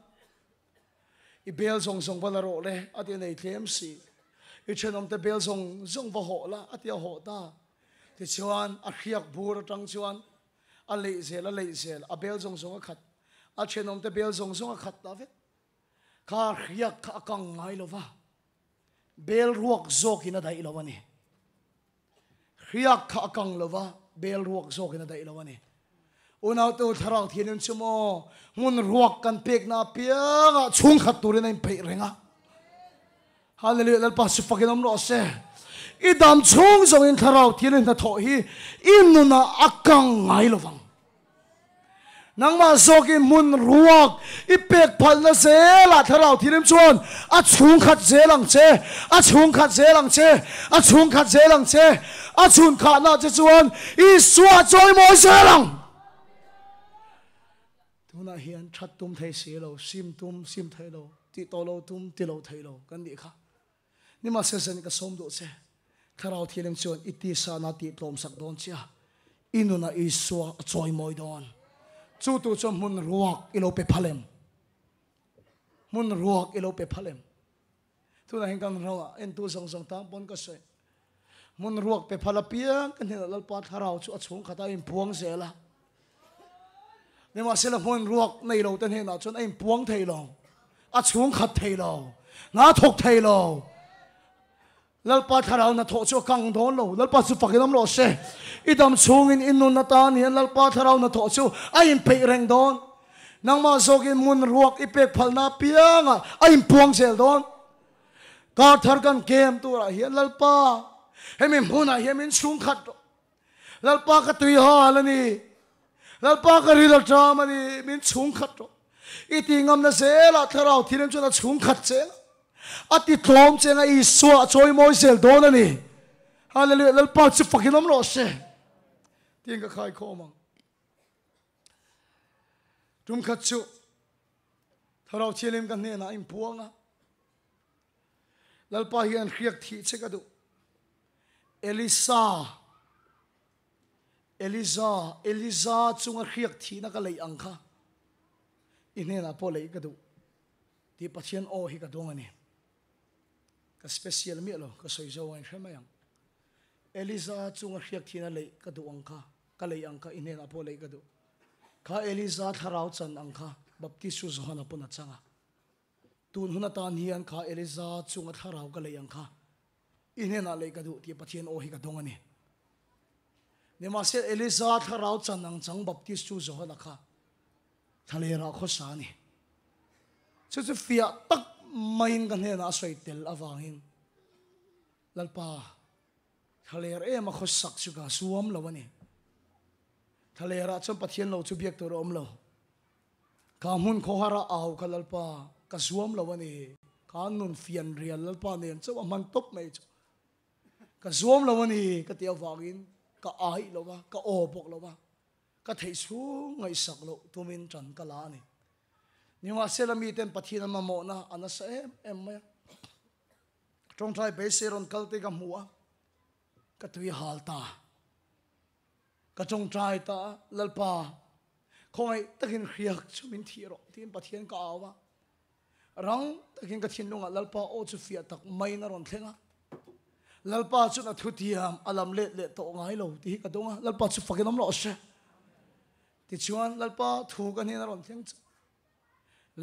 I bel song song wala ro le ati nei thlem si. I chenom te bel song song va ho la ati ho ta. Ti chuan, a khiak bur tang chuan. A lei zel a lei zel a bel zong zong a khat. A chenom te bel zong zong a khat ta vet kha khiak kha kang ngai lova bel ruak zok ina dai lova ni khiak kha kang lova bel ruak zok ina dai lova ni unaw to tharau thienin chumo mun ruak kan pek na pianga chung khat turin in pe renga. Hallelujah lal pa su fakin om ro se. Idam chung zong in tharau thienin na tho hi inuna akang ngai lo nang ma zokin mun ruak ipek phal na se la tharau thirim chuan a chung khat zelang che a chung khat zelang che a chung khat zelang che a chun kha na che chuan i suwa choi mo zelang tuna hian that tum thei se lo sim tum sim thei lo ti to lo tum ti lo thei lo kan di kha ni ma se sen ka som do che tharau thirim chuan ti sa na ti tlom sak don chia inuna i suwa choi moi don chu tu cho mun ruak ilo pe phalem mun ruak ilo pe phalem tu na hengkang rawa, en tu song song tam pon ka se mun ruak pe phala pia kan hela lal pa tharau chu achung khata in puang se la ne ma se la mun ruak nei lo ten he na chon ai puang thei lo. Achung khat thei lo. Na thok thei lo lal pa tharau na tho chu kang don lo. Lal pa chu fakinam lo se idam chungin innun na ta ni. Lal pa tharau na tho chu. Ai in pe reng don nang ma zokin mun ruak ipek phal na pianga. Ai in puang sel don ka thar kan kem tu ra hian lal pa hemin huna hemin chung khat lal pa ka tui ha lani lal pa ka ri dal tra mani min chung khat iti ngam na se la tharau thirem chu na chung khat se la che thom tlom chenga i so choi moi sel don ani hallelujah. Lal pa chi fakin am lo se tiếng ka khai kho mang. Tum khat chu. Tharau chelim kan ne na im puanga. Lal pa hian khriak thi che ka du. Elisa. Elisa. Elisa chunga khriak thi na ka lei ang kha. Inena po lei ka du. Ti pachian o hi ka dong ani ka special mi lo ka soi zo an khama yang eliza chunga khiak thina lei ka du angkha ka lei angkha ine na po lei ka du kha eliza tharau chan angkha baptisu zohana puna changa à. tun huna tan hian kha, eliza chunga tharau ka lei angkha ine a lei ka du ti pathian o hi ka dongani ne ma se eliza tharau chan ang chang baptisu zohana kha. Thalera khosani chu chu fia tak main kan he na soi tel awangin lalpa khaler em a khos sak chu ka suam lawani ทะเลระจนป Niwa sela mi ten thiên ma mo na anh anasa em em maya. Trong thai be se ron kalte ga mua. Ka tui halta. Ka trong thai ta lalpa. Khoi takin khriak chumin thiro tin pathian ka awa. Rang takin ka thin lunga lalpa o chu fia tak mai na ron thlenga. Lalpa chu na thutiam alam let let to ngai lo, ti ka donga lalpa chu fakilam lo she. Ti chuan lalpa thu ka ni na ron thleng chu.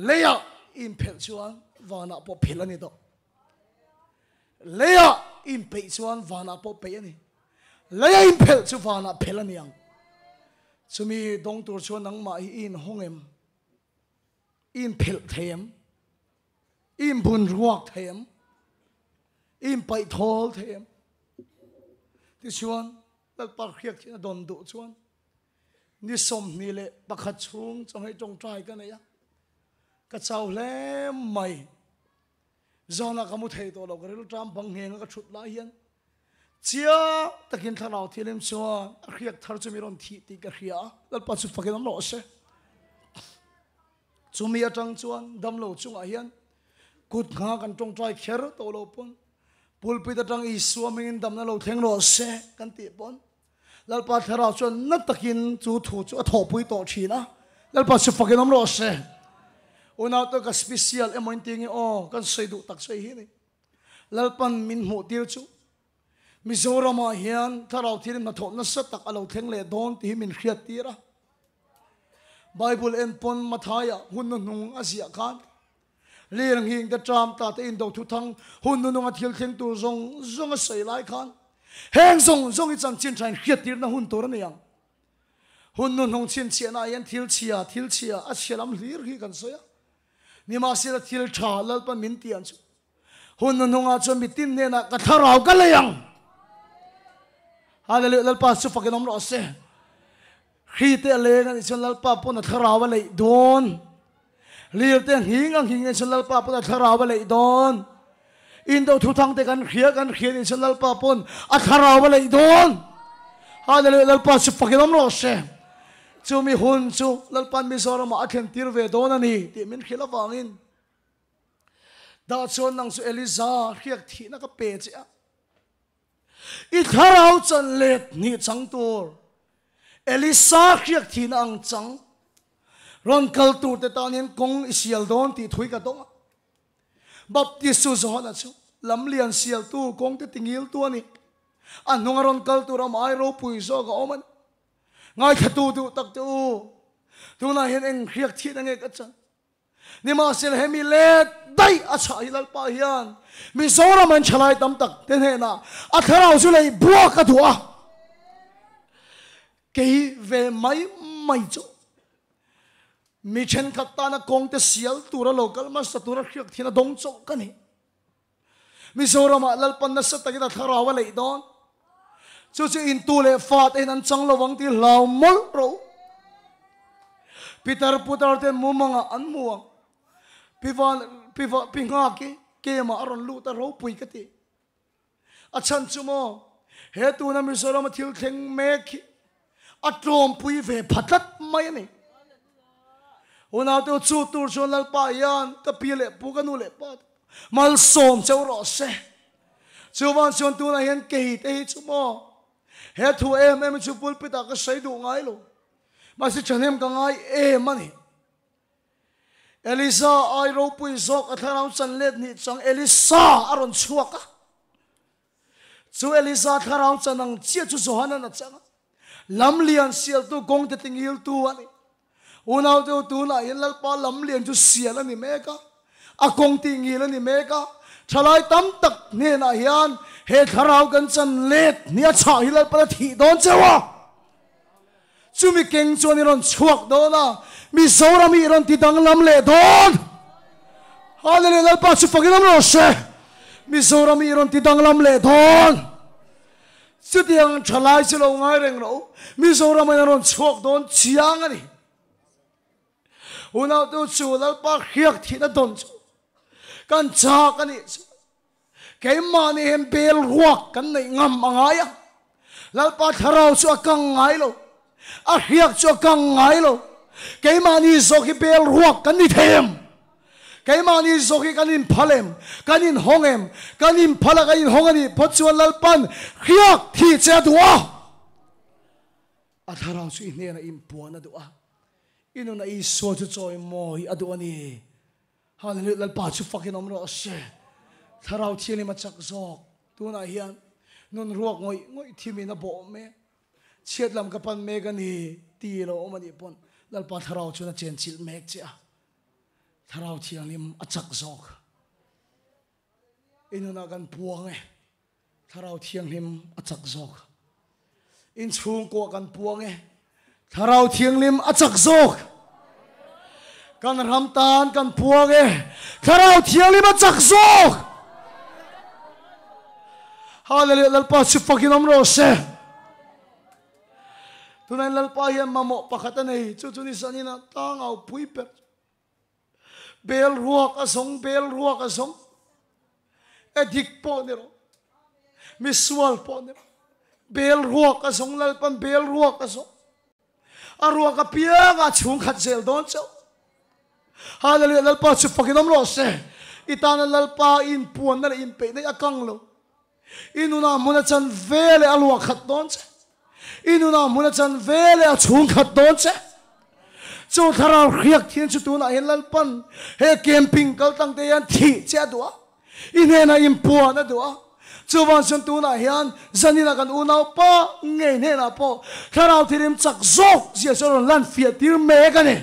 เลยอะอินเพลชวนวานาปอเพลนี่ดอกเลยอะอินเพลชวนวานาปอเพลนี่เลยอินเพลชวานาเพลนี่ยังสมีดงตัวชวนนังมาอินห้องเอ็มอินเพลเทมอินบุญรวกเทมอินไปทอลเทมที่ชวนแล้วปักเรียกที่นั่นดุชวนนี่สมนี่เลยปักขัดชงจงให้จงใจกันเลยยั กระเจ้าเล่มใหม่จอนักมุเทตัวเราก็เรื่องตามบังเหงก็ชุดลายยันเจ้าตะกินทาราวที่เล่มชัวเครียดทารจะมีรอนที่ตีกระเรียแล้วปัจจุบันนั้นหล่อเสจุมีจังจวนดำโลจุงอายันกุดงากันตรงใจเขียรตัวเราปนปุ่ลปิตจังอิสวามินดำนั้นเราเทงหล่เสกันตีปนแล้วปัจจุบันชัวจนนัตะกินจูถูจูถอปุยต่อชีนะแล้วปัจจุบันนั้นหล่เส se una to ka special eh, emoin tingi o oh, kan seidu tak sei hi ni lalpan min mu tir chu. Mizoram a hian tharau thir na thon na sa, tak alo theng le don ti min khriat tira. Bible en pon mathaya hun nu nung asia khan. Leng hing da tram ta te in do thu thang, hun nu nung a thil theng tu zong zong a sei lai khan. Heng zong zong i chan chin thain khriat tir na hun tor na yang hun nu nung chin chia na yan thil chia thil chia, a chelam lir hi kan นิมาสิละทิลชาลปมินตียนสุหุ่นนุ่งอาจมิตินเนี่ยนะกรทาราวกันเลยยังอะไรเลยลปาสุฟักน้องรอเสขีเตะเลงันชนลปาปุ่นทาราวเลยดอนลียวเตะหิงอังหิงในชนลปาปุ่นทาราวเลยดอนอินโดทุทังเตกันเขียกันเขียในชนลปาปุ่นทาราวเลยโดนอะไรเลยลปาสุฟักน้องรอเส chu mi hun chu lalpan mi sora ma athen tir ve don ani ti min khila wangin da chon nang su eliza khiak thi na ka pe cha i tharau chan let ni chang tur elisa khiak thin ang chang ron kal tur te tanin kong isial don ti thui ka dong baptisu zo na chu lam lian sial tu kong te tingil tu ani an nong ron kal tur am ai ro pui zo ga oman ง่ายจะตูดูตักตูตูน่าเห็นเองเรียกที่นั่งเองก็จันนี่มาเสียเฮมีเลดได้อาชัยลัลปายันมีโซรามันฉลายตั้มตักเท่นเฮน่าอัคราอุสุเลยบัวกระถัวกี่เวไม่ไม่จบมีเช่นขัดตานะคงจะเสียลตัวละโลกลมาสตัวละเรียกที่น่าดงจบกันนี่มีโซรามาลัลปันนัสตะกิดอัคราว่าเลยดอน chu chu in tu lệ phạt in ăn chang lo vắng thì lao mol rồi Peter putar mu mumanga an muang pivan piva, pinga ke ke ma aron lu ta ro pui ka ti a chan chu mo he tu na mi so ma thil theng me ki a trom pui ve phatat mai ni una to chu tur so lal pa yan ta pi le pu ka nu le pa mal som chau ro se chu wan vâng, son tu na hian ke hi te chu mo เฮทูเอมเอ็มจูพูดพิตาก็ใช้ดูง่ายลูมาสิฉันเอ็มก็ง่ายเอ็มันนี่เอลิซาไอโรปุยซอกอัธรามสันเล็ดนี่จังเอลิซาอารอนชัวกะจูเอลิซาทารามสันนังเชี่ยจูสหันนันจังลำเลียนเสียตัวกงจะติงยิลตัวนี่อุณาวเตวตัวน่ะยันลักปอลำเลียนจูเสียแล้วนี่เมกะอากงติงยิลนี่เมกะทลายตั้มตักเนี่ยนะยัน เฮทาราวกันจันเล็ดเนี่ยชาฮิลล์ประทิโดนเจ้าวะจูมิเก่งชวนนี่รอนชวกโดนนะมีโซรามีรอนติดังลำเล็ดโดนฮาเลเลูยาปัจจุบันลำโรเชมีโซรามีรอนติดังลำเล็ดโดนสุดยังฉลาดสิลงง่ายเร่งเรามีโซรามีรอนชวกโดนเชียงอันนี้อุณหภูมิสูงแล้วปักเฮียกที่นั่นโดนกันจากันนี้ เกมานี่เห็นเบลรวกกันในงำอะไรอะแล้วปะทเราชัวกังไงลูกอาเรียกชัวกังไงลูกเกมานี่สกิเบลรวกกันนี่เทม kaimani zoki kanin phalem kanin hongem kanin phala kanin hongani phachuan lalpan khriak thi che duwa atharang chu ine na impuan duwa inu na isu chu choi moi aduani hallelujah lalpa chu fakin omro ase ถ้าเราเที่ยเลยมาจากจอกตัวนายเฮียนนนรวกงอยงอยที่มีนับบ่เมเชียดลำกับปันเมกันนี่ตีเราอมันอีปนแล้วพอถ้าเราชวนเจนชิลเมกเจ้าถ้าเราเที่ยเลยมาจากจอกอินนักันพวงไงถ้าเราเที่ยงหิมาจากจอกอินชูงกัวกันพวงไงถ้าเราเที่ยงลิมอจักจอกกันรำตานกันพวงไงถ้าเราเที่ยงลิมอจักจอก hallelujah. Lalpa si fakin amro se tunai lalpa hian mamo pakatan ei chu chu ni sanina tangau pui per, bel ruak asong bel ruak asong. Edik po niro miswal po niro bel ruak asong lalpan bel ruak asong. Arwa ka piya nga chung katsel doon don cho hallelujah. Lalpa si fakin lo se itana lalpa in puan na in pe na akang lo. อินุนามุนจันเวลอลวกขัดต้นเชอินุนามุนจันเวลอชงขัดต้นเชจู่ทาราเรียกเทียนจุดตัวน่ะเห็นลัลปันเฮแคมปิ้งกัลตั้งเตียนที่เจ้าตัวอินเฮน่ะอิมพัวนะตัวจู่วันฉันตัวน่ะเห็นจันนี่นักันอุณาป้าเงินเฮน่ยนะป้อทาราที่ริมจักจอกเสียส่วนลันเฟียติร์เมกันเนี่ย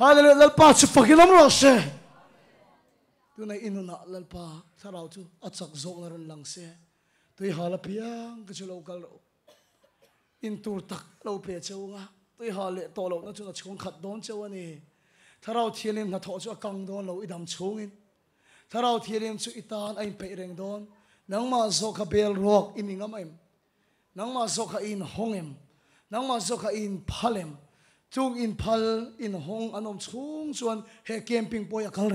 ฮาเลลัลป้าชุฟักิลมรอเชตัวน่ะอินุนาลัลปา inuna muna chan vele alwa khat don in lang chu in pe nga. Tôi hà lệ tổ lộ nó chúng ta chung khát đón cho anh ấy thà rau thiên em nó thọ cho căng đón lâu ít đam chung in. Thà rau thiên em chú itan anh pe rèn đón nang mà zo kha bel rock in ngam em. Nang mà zo kha in hông em. Nang mà zo kha in phalem chung in phal in hong anom chung chuan he camping boy a kal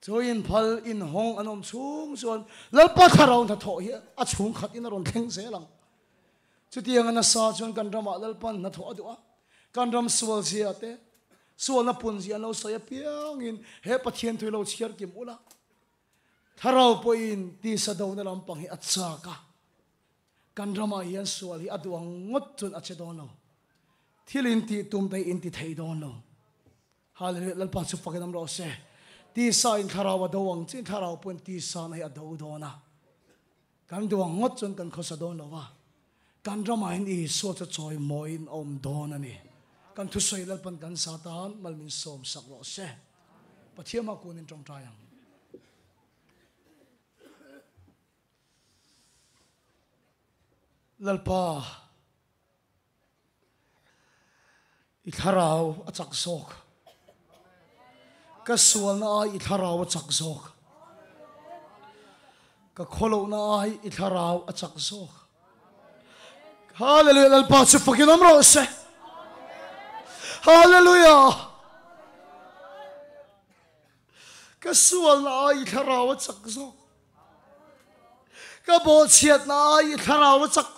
cho in phal in hong anom chung chuan lalpa tharau tha tho hi a chung khat in ron theng se lang. Chu tiang na sa chon kan rama ah dal pan na tho adwa kan ram sual si ate sual na pun si ano sa piang in. He pathian thui lo chiar kim ula tharau po in. Ti sa do na lam pang hi atsa ka. Kan rama ah hian sual hi adwang ngot chun ache don lo. Thilin ti tum tai in ti thei don lo. Hallelujah. Lal pa chu fakanam ro se. ตีสาอินทาราวดวังจินทาราวปุ่นตีสาในอดาวดอนะกันดวงงดจนกันขสดอนละวะกันรำมาอินอีสวดจะจอยมอยนอมดอนันนี่กันทุสัยลัลปันกันซาตานมัลมินสมสักโลเซปะเทียมากูนินจงใจยัง lalpa itharau achak sok ka sual na ai i tharau a chak na ai i tharau hallelujah. Lal pa chu hallelujah ka sual na ai i tharau a chak zawk ka bol chiat na ai i tharau a chak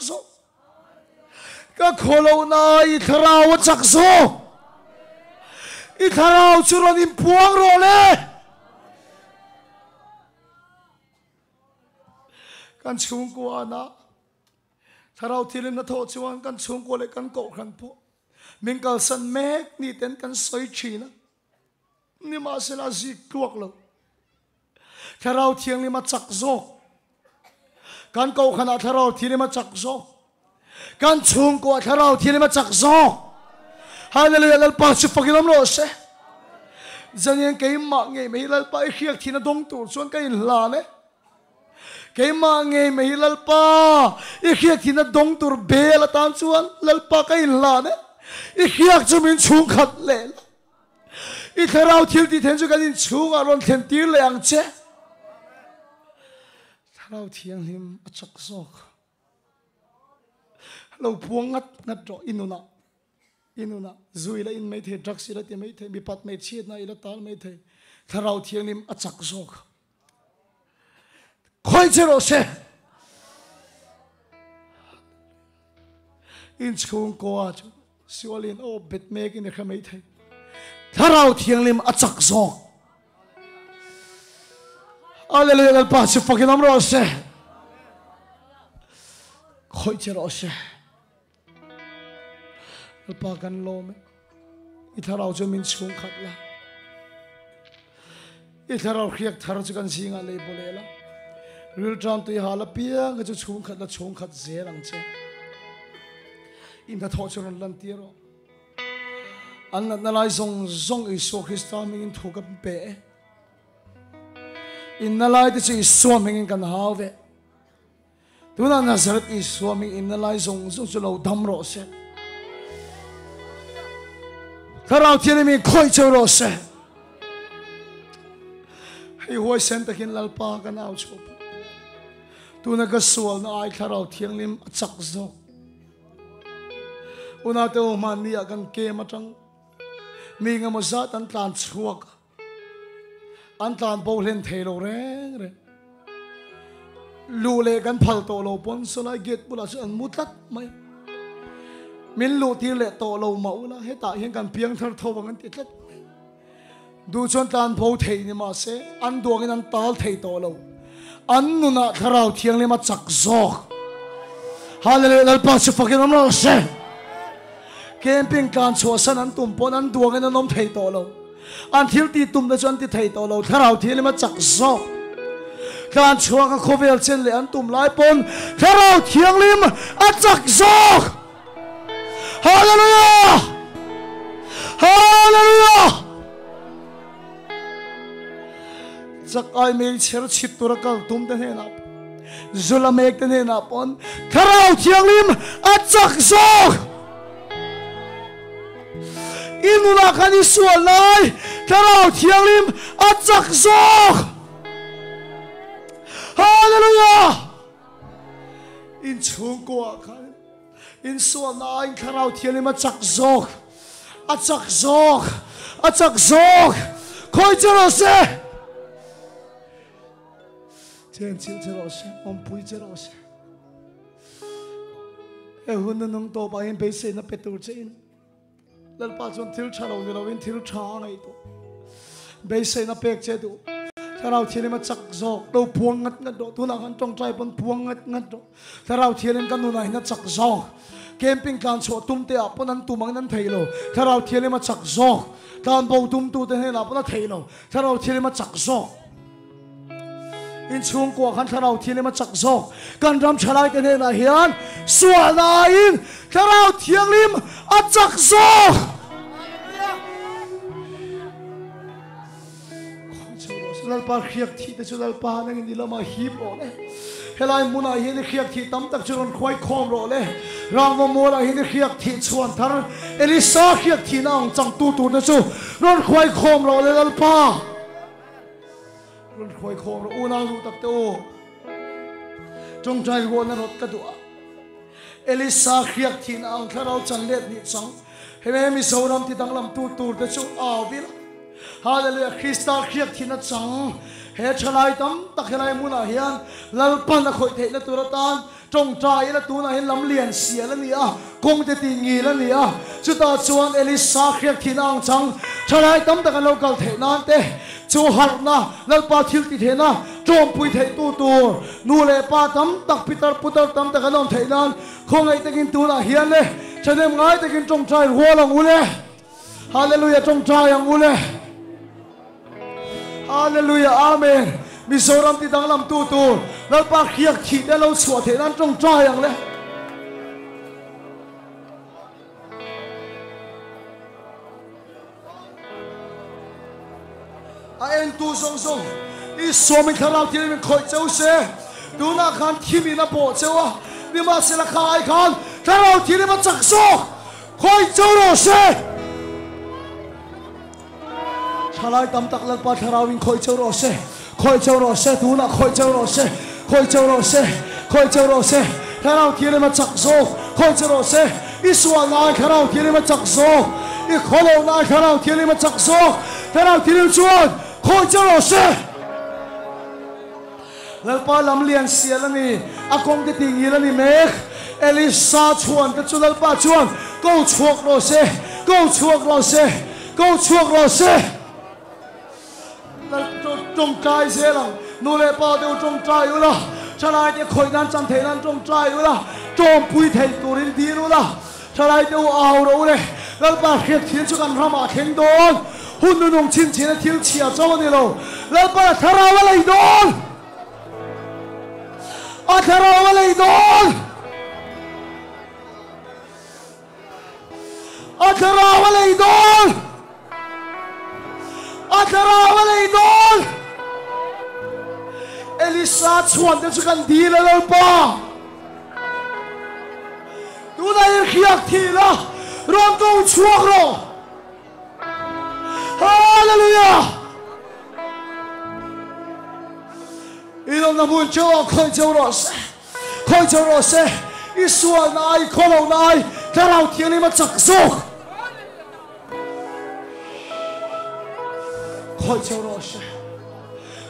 na ai i tharau อีคาราชุรนิมพวงโรเลกันชุงกัวนะถ้าเราที่เล่นนัทโชวนกันชุงกัวเลยกันโกขันพวกมิงกัลสันเมกนี่เต็นกันสวยชีนะนี่มาเสลาจิกลวกเราถ้าเราเทียงนี่มาจักโซกการโกขนาถ้าเราเทียงนี่มาจักโซกการชุงกัวถ้าเราเทียงนี่มาจักโซก hallelujah, lal pa chu fakilam lo se zanyen ke ma nge me lal pa. Khiak thina dong tur. Chuan kai la ne cái mà nghe mấy lalpa i khiak thì nó đông tur. Bê là tan chuan lalpa cái là đấy i khiak cho mình chung khát lệ i tharau thiếu thì thêm cho cái nhìn chung à luôn thêm tiếng lệ ăn chế rau thiang him a chak sok. Lo puang ngat ngat ro inuna. Inuna zui la in mai the drug sila ti mai the mi pat mai chiat na ila tal mai the tharau thiang lim a chak sok khoi che ro se in chung ko a chu siwalin o bet mek in kha mai the tharau thiang lim a chak sok Aleluia dal pace fucking am ro se khoi che ro se pa kan lo me i tharau cho min chung khat la i tharau khiak thar chu kan singa le bole la ril tram tu ha la pia ga chu chung khat la chung khat ze rang che in da tho chon lan ti ro an na lai zong zong i so khista mi in thu ka pe in na lai te chu i so in kan hawe tu na na nazaret i so mi in na lai zong zong chu lo dam ro se 그라우 티르미 코이초로세 이 호이센터 긴 랄파가 나오죠 tuuna ka sual na ai tharau thiang lim achak zok una te o man ni akan ke matang mi nga mo zat an tlan chuak an tlan bo hlen thelo reng re lu le kan phal to lo pon sulai get bula an mutlat mai มิลูที่เลโตโลมาอุละห้ตาเห็นกันเพียงเท่าทวังกันติดเลยดูชนตานพูดเทนี่มาเสอันดวงนั้นตาลเทโตเโลอันนุนะเราวเทียงเลยมาจักซอกฮาเลลูยาปัสฟักยันน้มาเสเกมเป็นการชัวสนันตุ่มปนันดวงนั้นน้มเทโตเโลอันที่ตีตุ่มนะจนที่เทโตโลทราวเทียงเลยมาจักซอกการชัวกับโควิดเช่นเลยอันตุ่มหลายปนทราวเทียงเลยมาจักซอก Hallelujah! Hallelujah! जकाई मेल छेर छितुर कल तुम तने ना जुलम एक तने ना पन खराव चियंगलिम अचक सोग इनुला खानी सुअल नाय खराव चियंगलिम अचक सोग हालेलुया इन छुंको आखा। In suam na e in kharau thian ma chak zok a chak zok a chak zok khoi chero se chen chil chero se om pui chero se e hun na nong to ba in pe se na petur chen lal pa chon thil chalo ni lo in thil tha nai to be se na pek che tu. ถ้าเราเทียนมาจักจอกเราพวงงัดงัดทุลักหันจงใจบนพวงงัดงัดถ้าเราเทียนกันนู่นไหนนัดจักจอกเกมปิ้งการโชว์ตุ้มเตะปนันตุ้มังนั้นเทโลถ้าเราเทียนมาจักจอกตามบ่ตุ้มตูเตะให้เราปนันเทโลถ้าเราเทียนมาจักจอกอินชงกว่าขันถ้าเราเทียนมาจักจอกการรำชลายกันให้เราเฮียนส่วนาอินถ้าเราเทียนลิมาจักจอก ดลปาเขียกที่แต่ชุลปานั่งนี่ละมาฮีบโรเลยเฮลายมุนาเฮนี่เขียกที่ตั้มตักชวนควายคอมโรเลยรามวมัวละเฮนี่เขียกที่ชวนทารเอลิซาเขียกที่นางจังตูตูนะชูนนควายคอมโรเลยลปานนควายคอมโรอูนารูตักเตอจงใจวัวนรกกระดัวเอลิซาเขียกที่นางงคาราจันเล็ดนี่จังเฮเมมิโซรัมที่ตั้งลำตูตูนะชูอาวิละ ฮาเลลูยาคริสต์เครียดที่นัดสังเฮชลายตั้มตะกเฮลายมุนาเฮียนลัลปันตะข่อยเทละตุระตานจงใจละตัวนั้นลำเลียนเสียและเนี่ยคงจะตีงีและเนี่ยจุดต่อชวนเอลิซาเครียดที่นางสังชลายตั้มตะกันเราเกาเทนันเตชูหักนะลัลปาทิลติเทนะจอมปุยเทตูตูนูเลปาตั้มตักพิตรพุตรตั้มตะกันเราเทนันคงไอตะกินตัวละเฮียนเลยฉันเอ็มไงตะกินจงใจหัวลังอุเลฮาเลลูยาจงใจยังอุเล Hallelujah Amen Mizoram ti dang lam tu tu Lal pa khiak thi de lo chua the nan trong trai ang le A en tu song song I so min kharau ti min khoi chau se Tu na khan thi mi na po chau a Ni ma se la khai khan Kharau ti ma chak so Khoi chau ro se ท ลายตำตักลักปาทราวินคอยเจ้ารอเซ่คอยเจ้ารอเซ่ทูละคอยเจ้ารอเซ่คอยเจ้ารอเซ่คอยเจ้ารอเซ่ข้าเราเทียนมาจักโซคอยเจ้ารอเซ่อิสวานายข้าเราเทียนมาจักโซอีโคโลนายข้าเราเทียนมาจักโซข้าเราเทียนชวนคอยเจ้ารอเซ่แล้วปาลำเลียนเสียล้วนี่อากงจะติงยีแล้วนี่เมฆเอลิซาชวนก็ชวนแล้วปาชวนก็ชวกรอเซ่ก็ชวกรอเซ่ก็ชวกรอเซ่ la trong trai xe là nô lệ bao tiêu trong trai u la cha lai tiêu khởi nan chẳng thể nan trong trai u la trong bùi thầy tu rin đi u la cha lai tiêu ao đâu này la ba khiết thiên cho căn rama khen đôn hun nu nong chin chin thiên chia cho này lo la ba thara wa lai đôn a thara wa lai đôn a thara wa lai đôn ataraawalaydol elisa chuan te chu kan di la lo pa! Tuna ir khiak thi la rom to chuak ro hallelujah! Idol na mun cho khoi cho ro se khoi cho ro se isua nai kholo nai tarau thiali ma chak zok Koitorosh.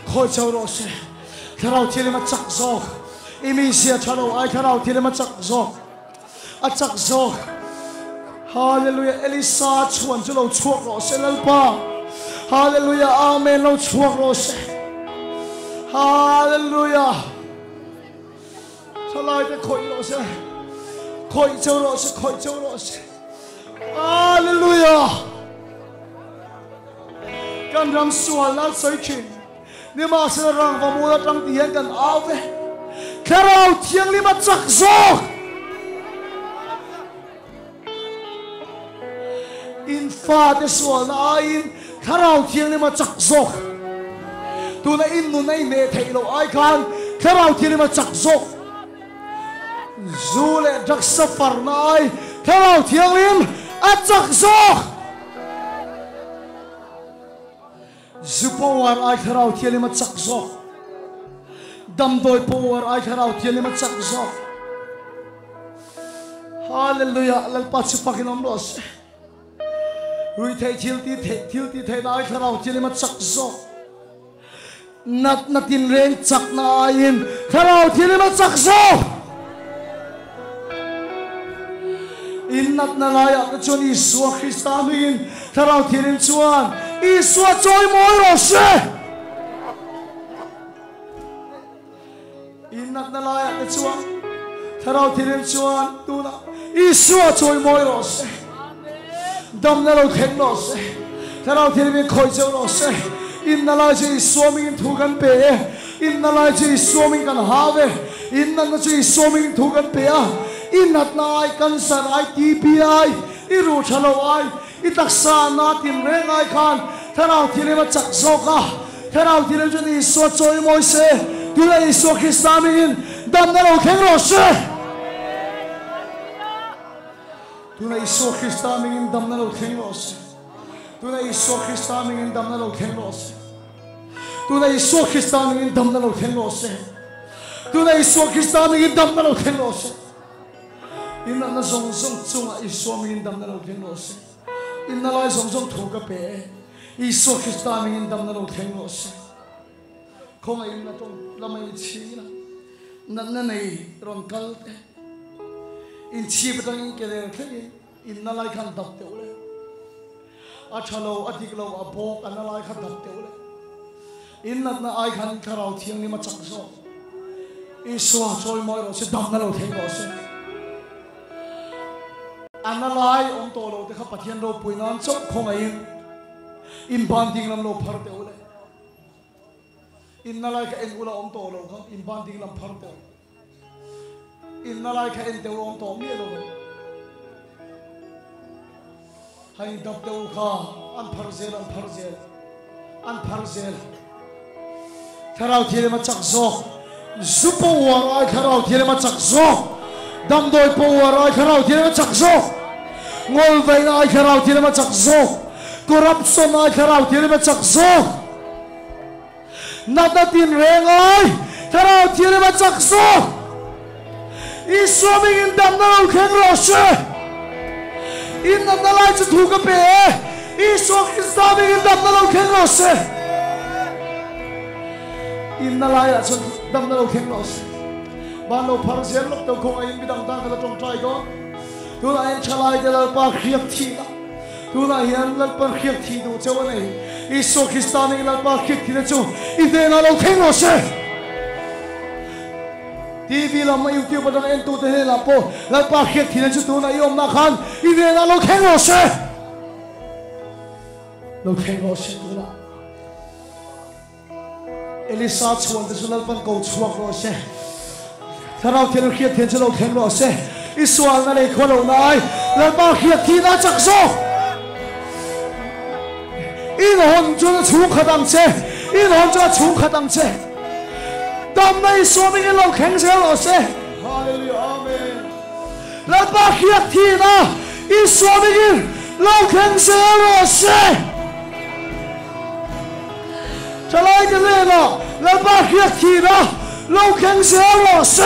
Koitorosh. Karao tilima chak zog. Imisia chalo ai karao tilima chak zog. A chak zog. Hallelujah. Elisa chuan chulo chuok ro. Hallelujah. Amen lo chuok ro. Hallelujah. Chalai te koi ro se. Koi chau Hallelujah. kan ram sualat soichin ni ma se rang va mo tang ti hen kan ave kharau thiang li ma chak zo in fa te suala in kharau thiang li ma chak zo tu na in nu nei me thei lo ai kan kharau thiang li ma chak zok zule dak safar nai kharau thiang lim ma chak zo zupowar ai tharau thialima chak zawk damdoi powar ai tharau thialima chak zawk hallelujah lalpa chupakin omlos rui thei thilti thei thilti take na ai tharau thialima chak zawk nat natin reng chak na ain tharau thialima chak zawk in nat na lai at choni suwa khristamigin tharau thialin chuan Isso choi moi ro se na la ya chuan kharau thilin chuan tu na isu choi moi dam na lo khen ro se kharau thilin khoi chau ro se in na lai chi swimming thu kan pe in na lai chi swimming kan have in na chi swimming thu kan pe a in nat na ai kan sar tpi Iru chalo thalo itaksa natin rengai khan tharau thile ma chakzoka tharau thile ju ni so choi moise tule iso kristami in dam na ro kheng ro se tule iso kristami in dam na ro kheng ro se tule iso kristami in dam na ro kheng ro se tule iso zong zong chunga iso mi in dam in the last songs of tokyo he saw his diamond in damn little tangles call me in the dorm damn itchya nanna nanna i don't go there in tsipitong inkelekei innalai don't go there in the lake i don't go there in the lake i don't know i don't know i can't go there in the lake i don't know i can't know i can't go there in the lake i don't know i't know i't know i't know i'll keep him in the city อันนั้นไล่องโตเราที่เขาปะเทียนเราปุยนอนสกคงไอินอินบานดิงลำเราพาร์เตอเลยอินนั่นไล่ยก็เอ็นอุลาองโตเราเขาอินบานดิงลำพาร์เตออินนั่นไล่ยก็เอ็นเตอองโตมีเราเลยให้ดับเตอข้าอันพาร์เซลอันพาร์เซลอันพาร์เซลถ้าเราเทียนมาจากโซซุปเปอร์วอร์ไอถ้าเราเทียนมาจากโซ dam doi po war ai tharau thile ma chak zo ngol vai ai tharau thile ma chak zo corruption ai tharau thile ma chak zo nata tin reng ai thara thiere ma chak so i swimming in dam na lo khen ro she in dam na lai chu thu ka pe i so ki swimming in dam na lo khen ro she in na lai a chu dam na lo khen ro she ban lo phar zel lok to khong ai mi dang ta ka tong trai ko tu la en chalai de la pa khiap thi la tu la hian la pa khiap thi do chaw nei i so ki swimming la pa khiap thi na chu i de na lo khen ro she TV la ma YouTube pa en tu te la po la pa khiat thi na chu tu na yom na khan i ve na lo khen ro se lo khen ro se tu na Elisa chuan te sunal pan ko chuak ro se tharau thiên khiết thiên chân lâu thiên ro xe Israel sual na le kho lo nai la pa khiat thi na chak so in hon chu na chu khadang xe in hồn hon chu chu khadang xe tâm này số mình lâu khen xe lo xe là ba khiết thì đã ý số mình lâu khen xe lo xe trở lại cái lên nó là ba khiết thì đã Lokenzelos.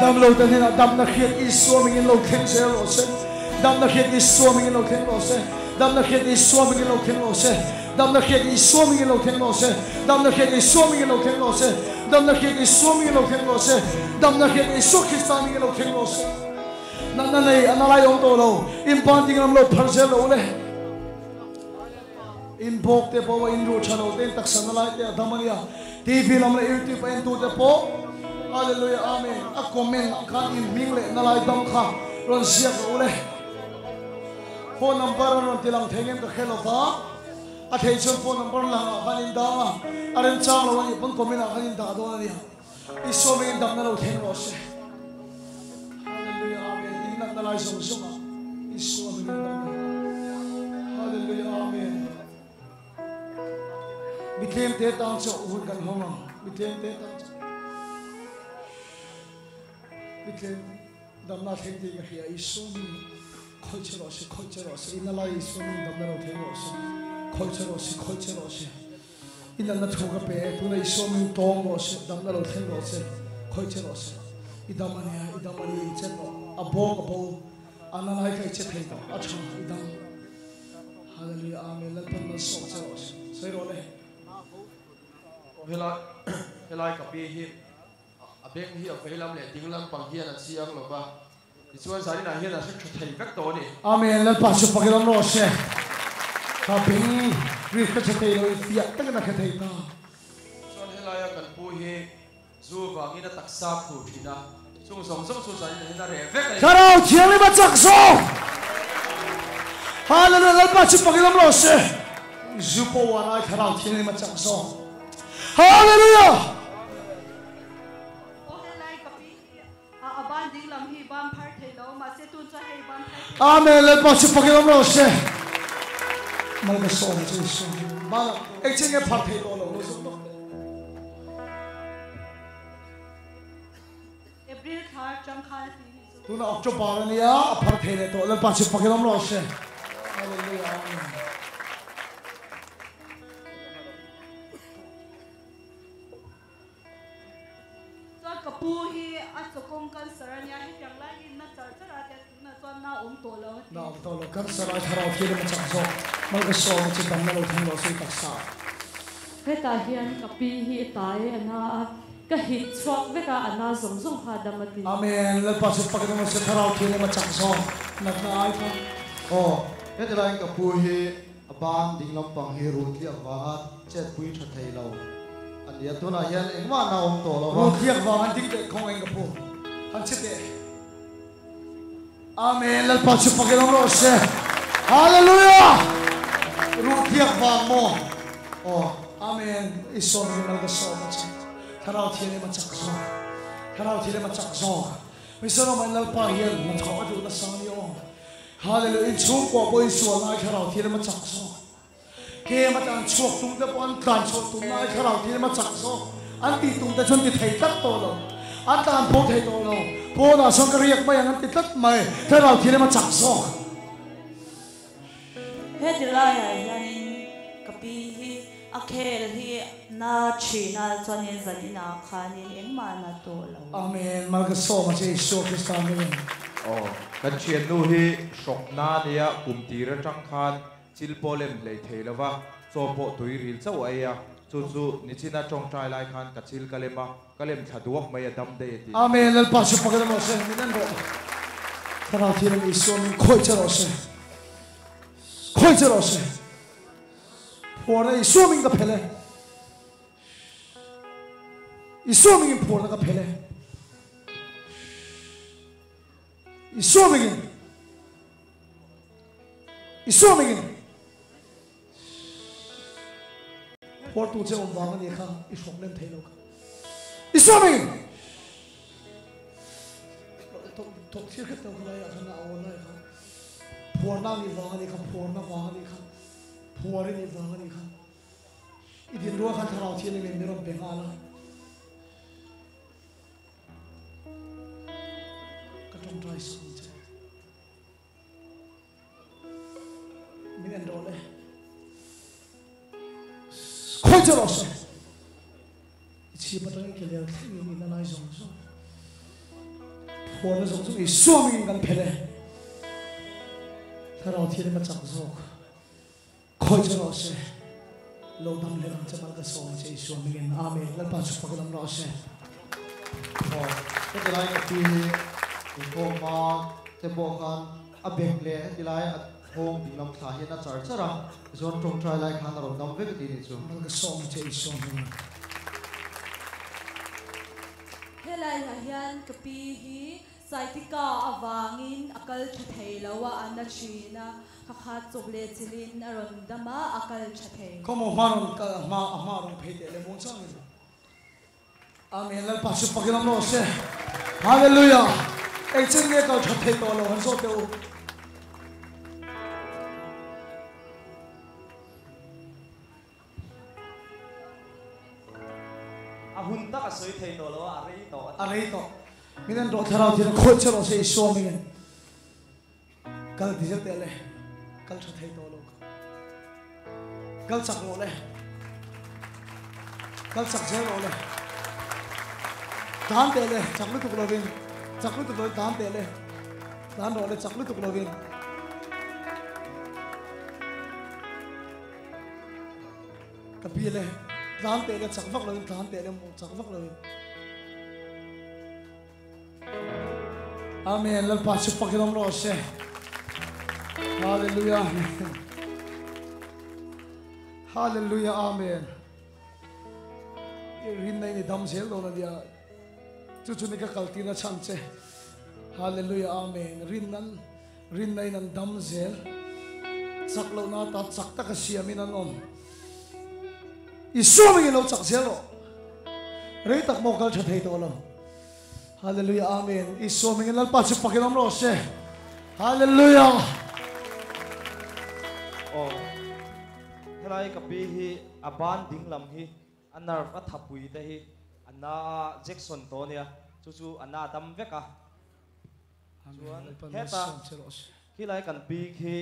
Dam loten dam is swimming in Dam na khit is swimming in Lokenzelos. Dam na khit is swimming in Dam na is swimming in Dam na is swimming in Dam na. Dam in bok te po, in ru chano ten tak san lai te damania tv lam le youtube en tu te po. Hallelujah, amen. A comment khan in mingle na lai dam kha. Ron sia ko le. Phone number ron tilang thengem ka khelo ba a thei chon phone number la khan in da. Ma aren chang lo ni pon comment khan in da do na ni. I so me in dam na lo theng lo se. Hallelujah, amen. In na na lai song i so me in dam hallelujah, amen. Mithem te tang so ur kan honga. Mithem te tang so. Mithem damna thek te gahi a isu mi koichero se koichero se inala isu mi damna ro thek se koichero se koichero se inala thoga pe tuna isu mi tong se damna ro thek se koichero se idamani idamani ichero abog abog ananai ka ichero thek to achha idam Hallelujah, amen. Let them not so tell us. Say it all day. Helai helai ka pi hi a bek hi a veilam le dinglam pang hian a chiang lo ba chuan sari na hian a se thei vek to ni Amen. Lan pa su pakilam ro se. Ka ping ri ka che tei lo fia tak na ka tei ta. chuan helai a kan pu hi zu wangin a taksa khu thina chung som som su sari na hian a re vek Karao thiang le ba chak so. Hallelujah. Lan pa su pakilam ro se. Zu po wa na karao thiang le ma chak so. 할렐루야! 아멘. Let us Amen. 말가 소원 주시. 마 액정에 파페 오는 것도. 누나 업조 바르니야 파페네 또 Let us pray for 할렐루야. kapu hi a chukong kan saranya hi piang lai hi na char char ate na chuan na om to lo na om to lo kan sarai thara ki le chang so mal ka so chi tam na lo thang lo si tak sa ve ta hian kapi hi tai ana ka hi chok ve ka ana zong zong kha damati amen le pa su pak na se thara ki le chang so na na ai ko o ve ta lai kapu hi abang ding lom pang hi ru ti awa chet pui tha thai lo dia tu na hian eng ma na om to lo ro thiak wa han tik de khong eng pu han chit de amen. Le pa su pak na lo se hallelujah. Ro thiak wa mo oh amen. Isom ni mal ka so ma cha tharau ki le chak so tharau ki le chak so mi so no man lal pa hian na thaw du na sa ni o Hallelujah. In chung ko boy so lai kharau thir ma chak so. เกมาจารชกตุ้งตะปอนจันชกตุ้งนายขราวที่มาจักโซอันตีตุ้งตะชนที่ไทยตัดโตลงอาจารย์พวกไทยโตลงพวกเราชนงเรียกไม่อย่างนั้นติดตัดไม่ถ้าเราที่มาจักโซเฮติลายยันกับปีฮีอาเคลฮีนาชีนาจวนยันสันนาคานินเอ็งมานาโตลงอเมนมาลกโซมาเจสุคริสต์อเมนโอ้กันเชียนดูฮีชกนาเนียกลุ่มตีระจังคาน chil polem lei theilawa so po tui ril chau aya chu chu nichina tong trai lai khan ka chil kalema kalem thaduak mai adam de ti amen al pasu pagadam ose minan go tara thiram isom khoi chalo se khoi chalo se pora isom inga pele i so ming pora ka pele i so ming i so ming พอตูเจ้าอมวางนี่ข้าอิสองเล่มเทโลกอิสมิตกตกเชื่อกันตกเลยอย่ะขนาดเอาเลยข้าพัวน้างนี่วางนี่ข้าพัวน้างวางนี่ข้าพัวนี่วางนี่ข้าอีดินรัวข้าทราวที่นี่เป็นมิรมเป็นอะไรก็ต้องใจสนใจไม่เป็นโดนเลย Cuéntanos. 보안성이 수험인간 패래 사람 어떻게 된가 장소 거절없이 로담 레감자 말가서 제 수험인 아멘. 날 봐주 파고 남나 어시 그때 라이 같이 이거 막 대보간 아백레 디라이 home ni long sa hian a char chara zon tong trai lai khan ron dam vek ti ni chu ka song che i song ni helai ha hian kapi hi saitika awangin akal thu thei lawa anna china kha kha choble chilin aron dama akal cha thei komo maron ka ma ma ron phei te le mon sang ni amen. Lal pasu pakilam lo hallelujah. Ekchen ne ka cha thei to lo suy thế nô lo ari to ari to mình đang đốt thao thì nó khốt cho nó sẽ xô mình cal thì sẽ tê lệ cal thứ thấy to luôn cal thứ lo lệ cal sạc sẽ lo lệ đan tê lệ sạc lúc tụt lo vin. Chắc lúc tụt lo đan tê lệ đan lo lệ chắc lúc tụt lo vin. Kapile laanteeda taqfaqlawin laanteeda taqfaqlawin amen. Lal paachu pakidam hallelujah. Hallelujah. Amen. Rinnai ni dam sel dona dia chu chu nika kaltina chanche hallelujah. Amen. Rinnan rinnai nan dam sel saklo na ta sakta ka siamin an Isu mi lo sak selo. Rei tak mo kal chatay to lang. Hallelujah, amen. Iso mingin lalpa sa Panginoong Rose. Hallelujah. oh helai ka pi hi aban ding lam hi anar a thapui te hi anna jackson to nia chu chu anna dam veka chuan heta hilai kan pi hi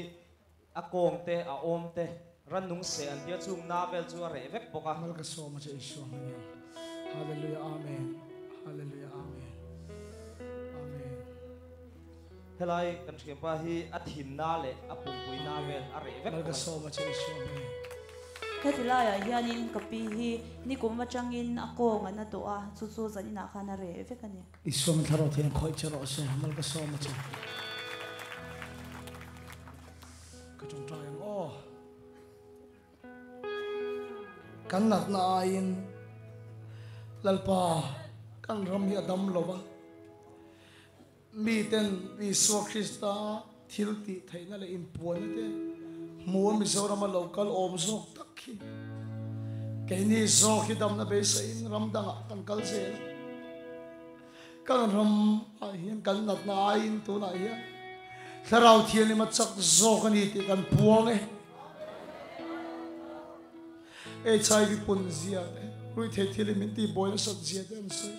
a kong te a om te ran nung se an dia chung na vel chu a re vek boka Malka so much iso mingin. Hallelujah, amen. Hallelujah, amen. Amen. helai kan thia pa hi a thin na le a pum pui na vel a re vek Malka boka so much iso mingin. Ketilaya hianin kapi hi ni kuma changin ako nga na to a chu chu zani na khana re ve kani Iso min tharo tin khoi chero se. Malka so much. Katong Kan nat na in Lalpa. Kan ram hi adam lova mi ten vi so krista, thil ti thaina le in puan te. Mu mi so ram local om so takhi ke ni so khi dam na be sa in ram dang ah kan kal se kan ram a hian kan nat na in tu na hian. Tharau thian ni ma chak zo kan ti kan puang e. eh. Chai vi pun zia te rui the thil min ti boy sat zia te am sai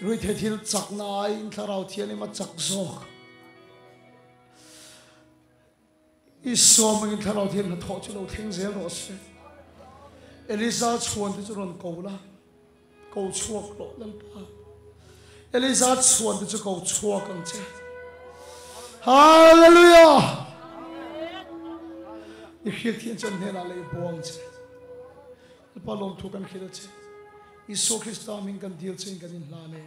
rui the thil chak na in tharau thian ni ma chak zo i so mangin thalo thiên na tho chu lo thing zel ro se Elisa chuan te chu ron ko la ko chuak lo lal pa Elisa chuan te chu ko chuak ang che Hallelujah 你黑天真天那里帮着，你把龙土跟黑了去，你说黑是大明跟第二次跟你拉呢，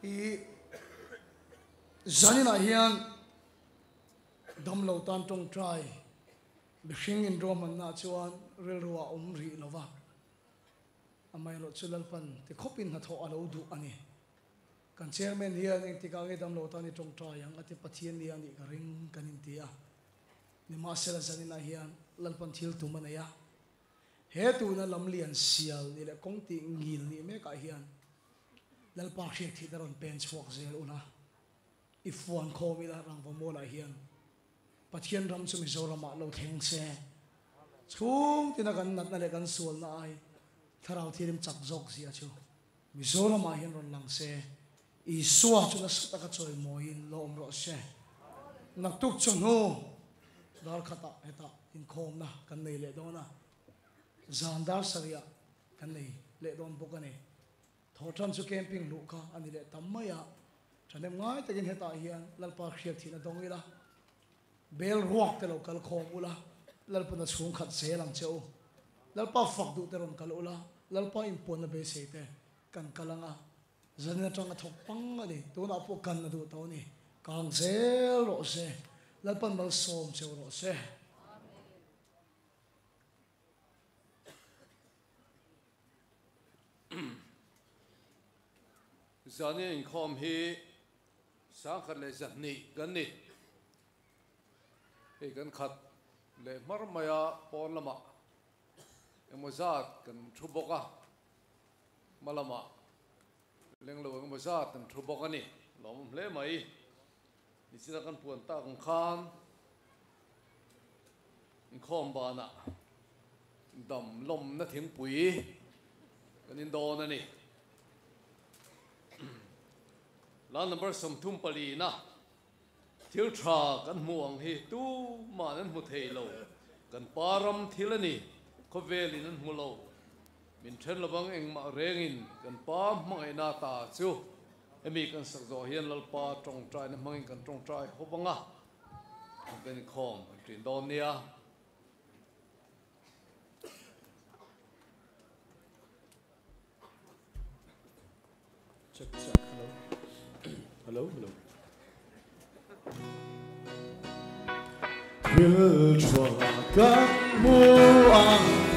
你人那样，咱老单中 try，你听人多门那就按热热话 umri 了吧，阿妈老吃了饭，你可别那头阿老杜安尼。kan chairman hian eng tika nge dam lo tani tong tra yang ati pathian ni ani ka ring kan in tia ni ma sela zanina hian lalpan thil tu manaya he tu na lam lian sial ni le kong ti ngil ni me ka hian lalpa khek thi daron pens fok zel una. If one kho mi la rang mo la hian pathian ram chu mi zoram lo theng se. Chung tina kan nat na le kan sual na ai tharau thirim chak jok zia chu mi hian ron lang se. I suwa chu na sutaka choi moin lo omro se. Nak tuk chu no dar khata eta in khom na kan nei le do na zandar saria kan nei le don bokane thotan chu camping lu kha ani le tammaya chanem ngai takin heta hian lalpa khriak thina dongila bel ruak te lo kal khom ula lalpa na chung khat se lang cheu lalpa fak du te ron kal ula lalpa impon na be se te kan kalanga zanna tanga thok pang ani tu na po kan na du to ni kang zel ro se และปันเราสมเจ้าโรเซจานี่คอมฮีสังขเลยจันนี่กันนี่เอกันขัดเลยมรมายาปอนละมาเอมซาตกันทุบกะมาละมาเลี้ยงลูกเอมซาตกันทุบกะนี่ลมเล่ไหม 你知道跟本大公看，你看吧那，ดำลมน่ะถึงปุ๋ยกันอินโดนันนี่ร้านนับสมทุมปลีนะเที่ยวทากันม่วงเฮตู้มานั้นมุเทโลกันปารมทีละนี่ขเวลินั้นมุโลมินเชนระวังเองมาเร่งอินกันปามไม่นาตาจู na ni kan pa sak zo hian lal pa trai na mangin kan tong trai hobanga kan khom tin don nia. Hello. Hello hello. Wil chua kan muang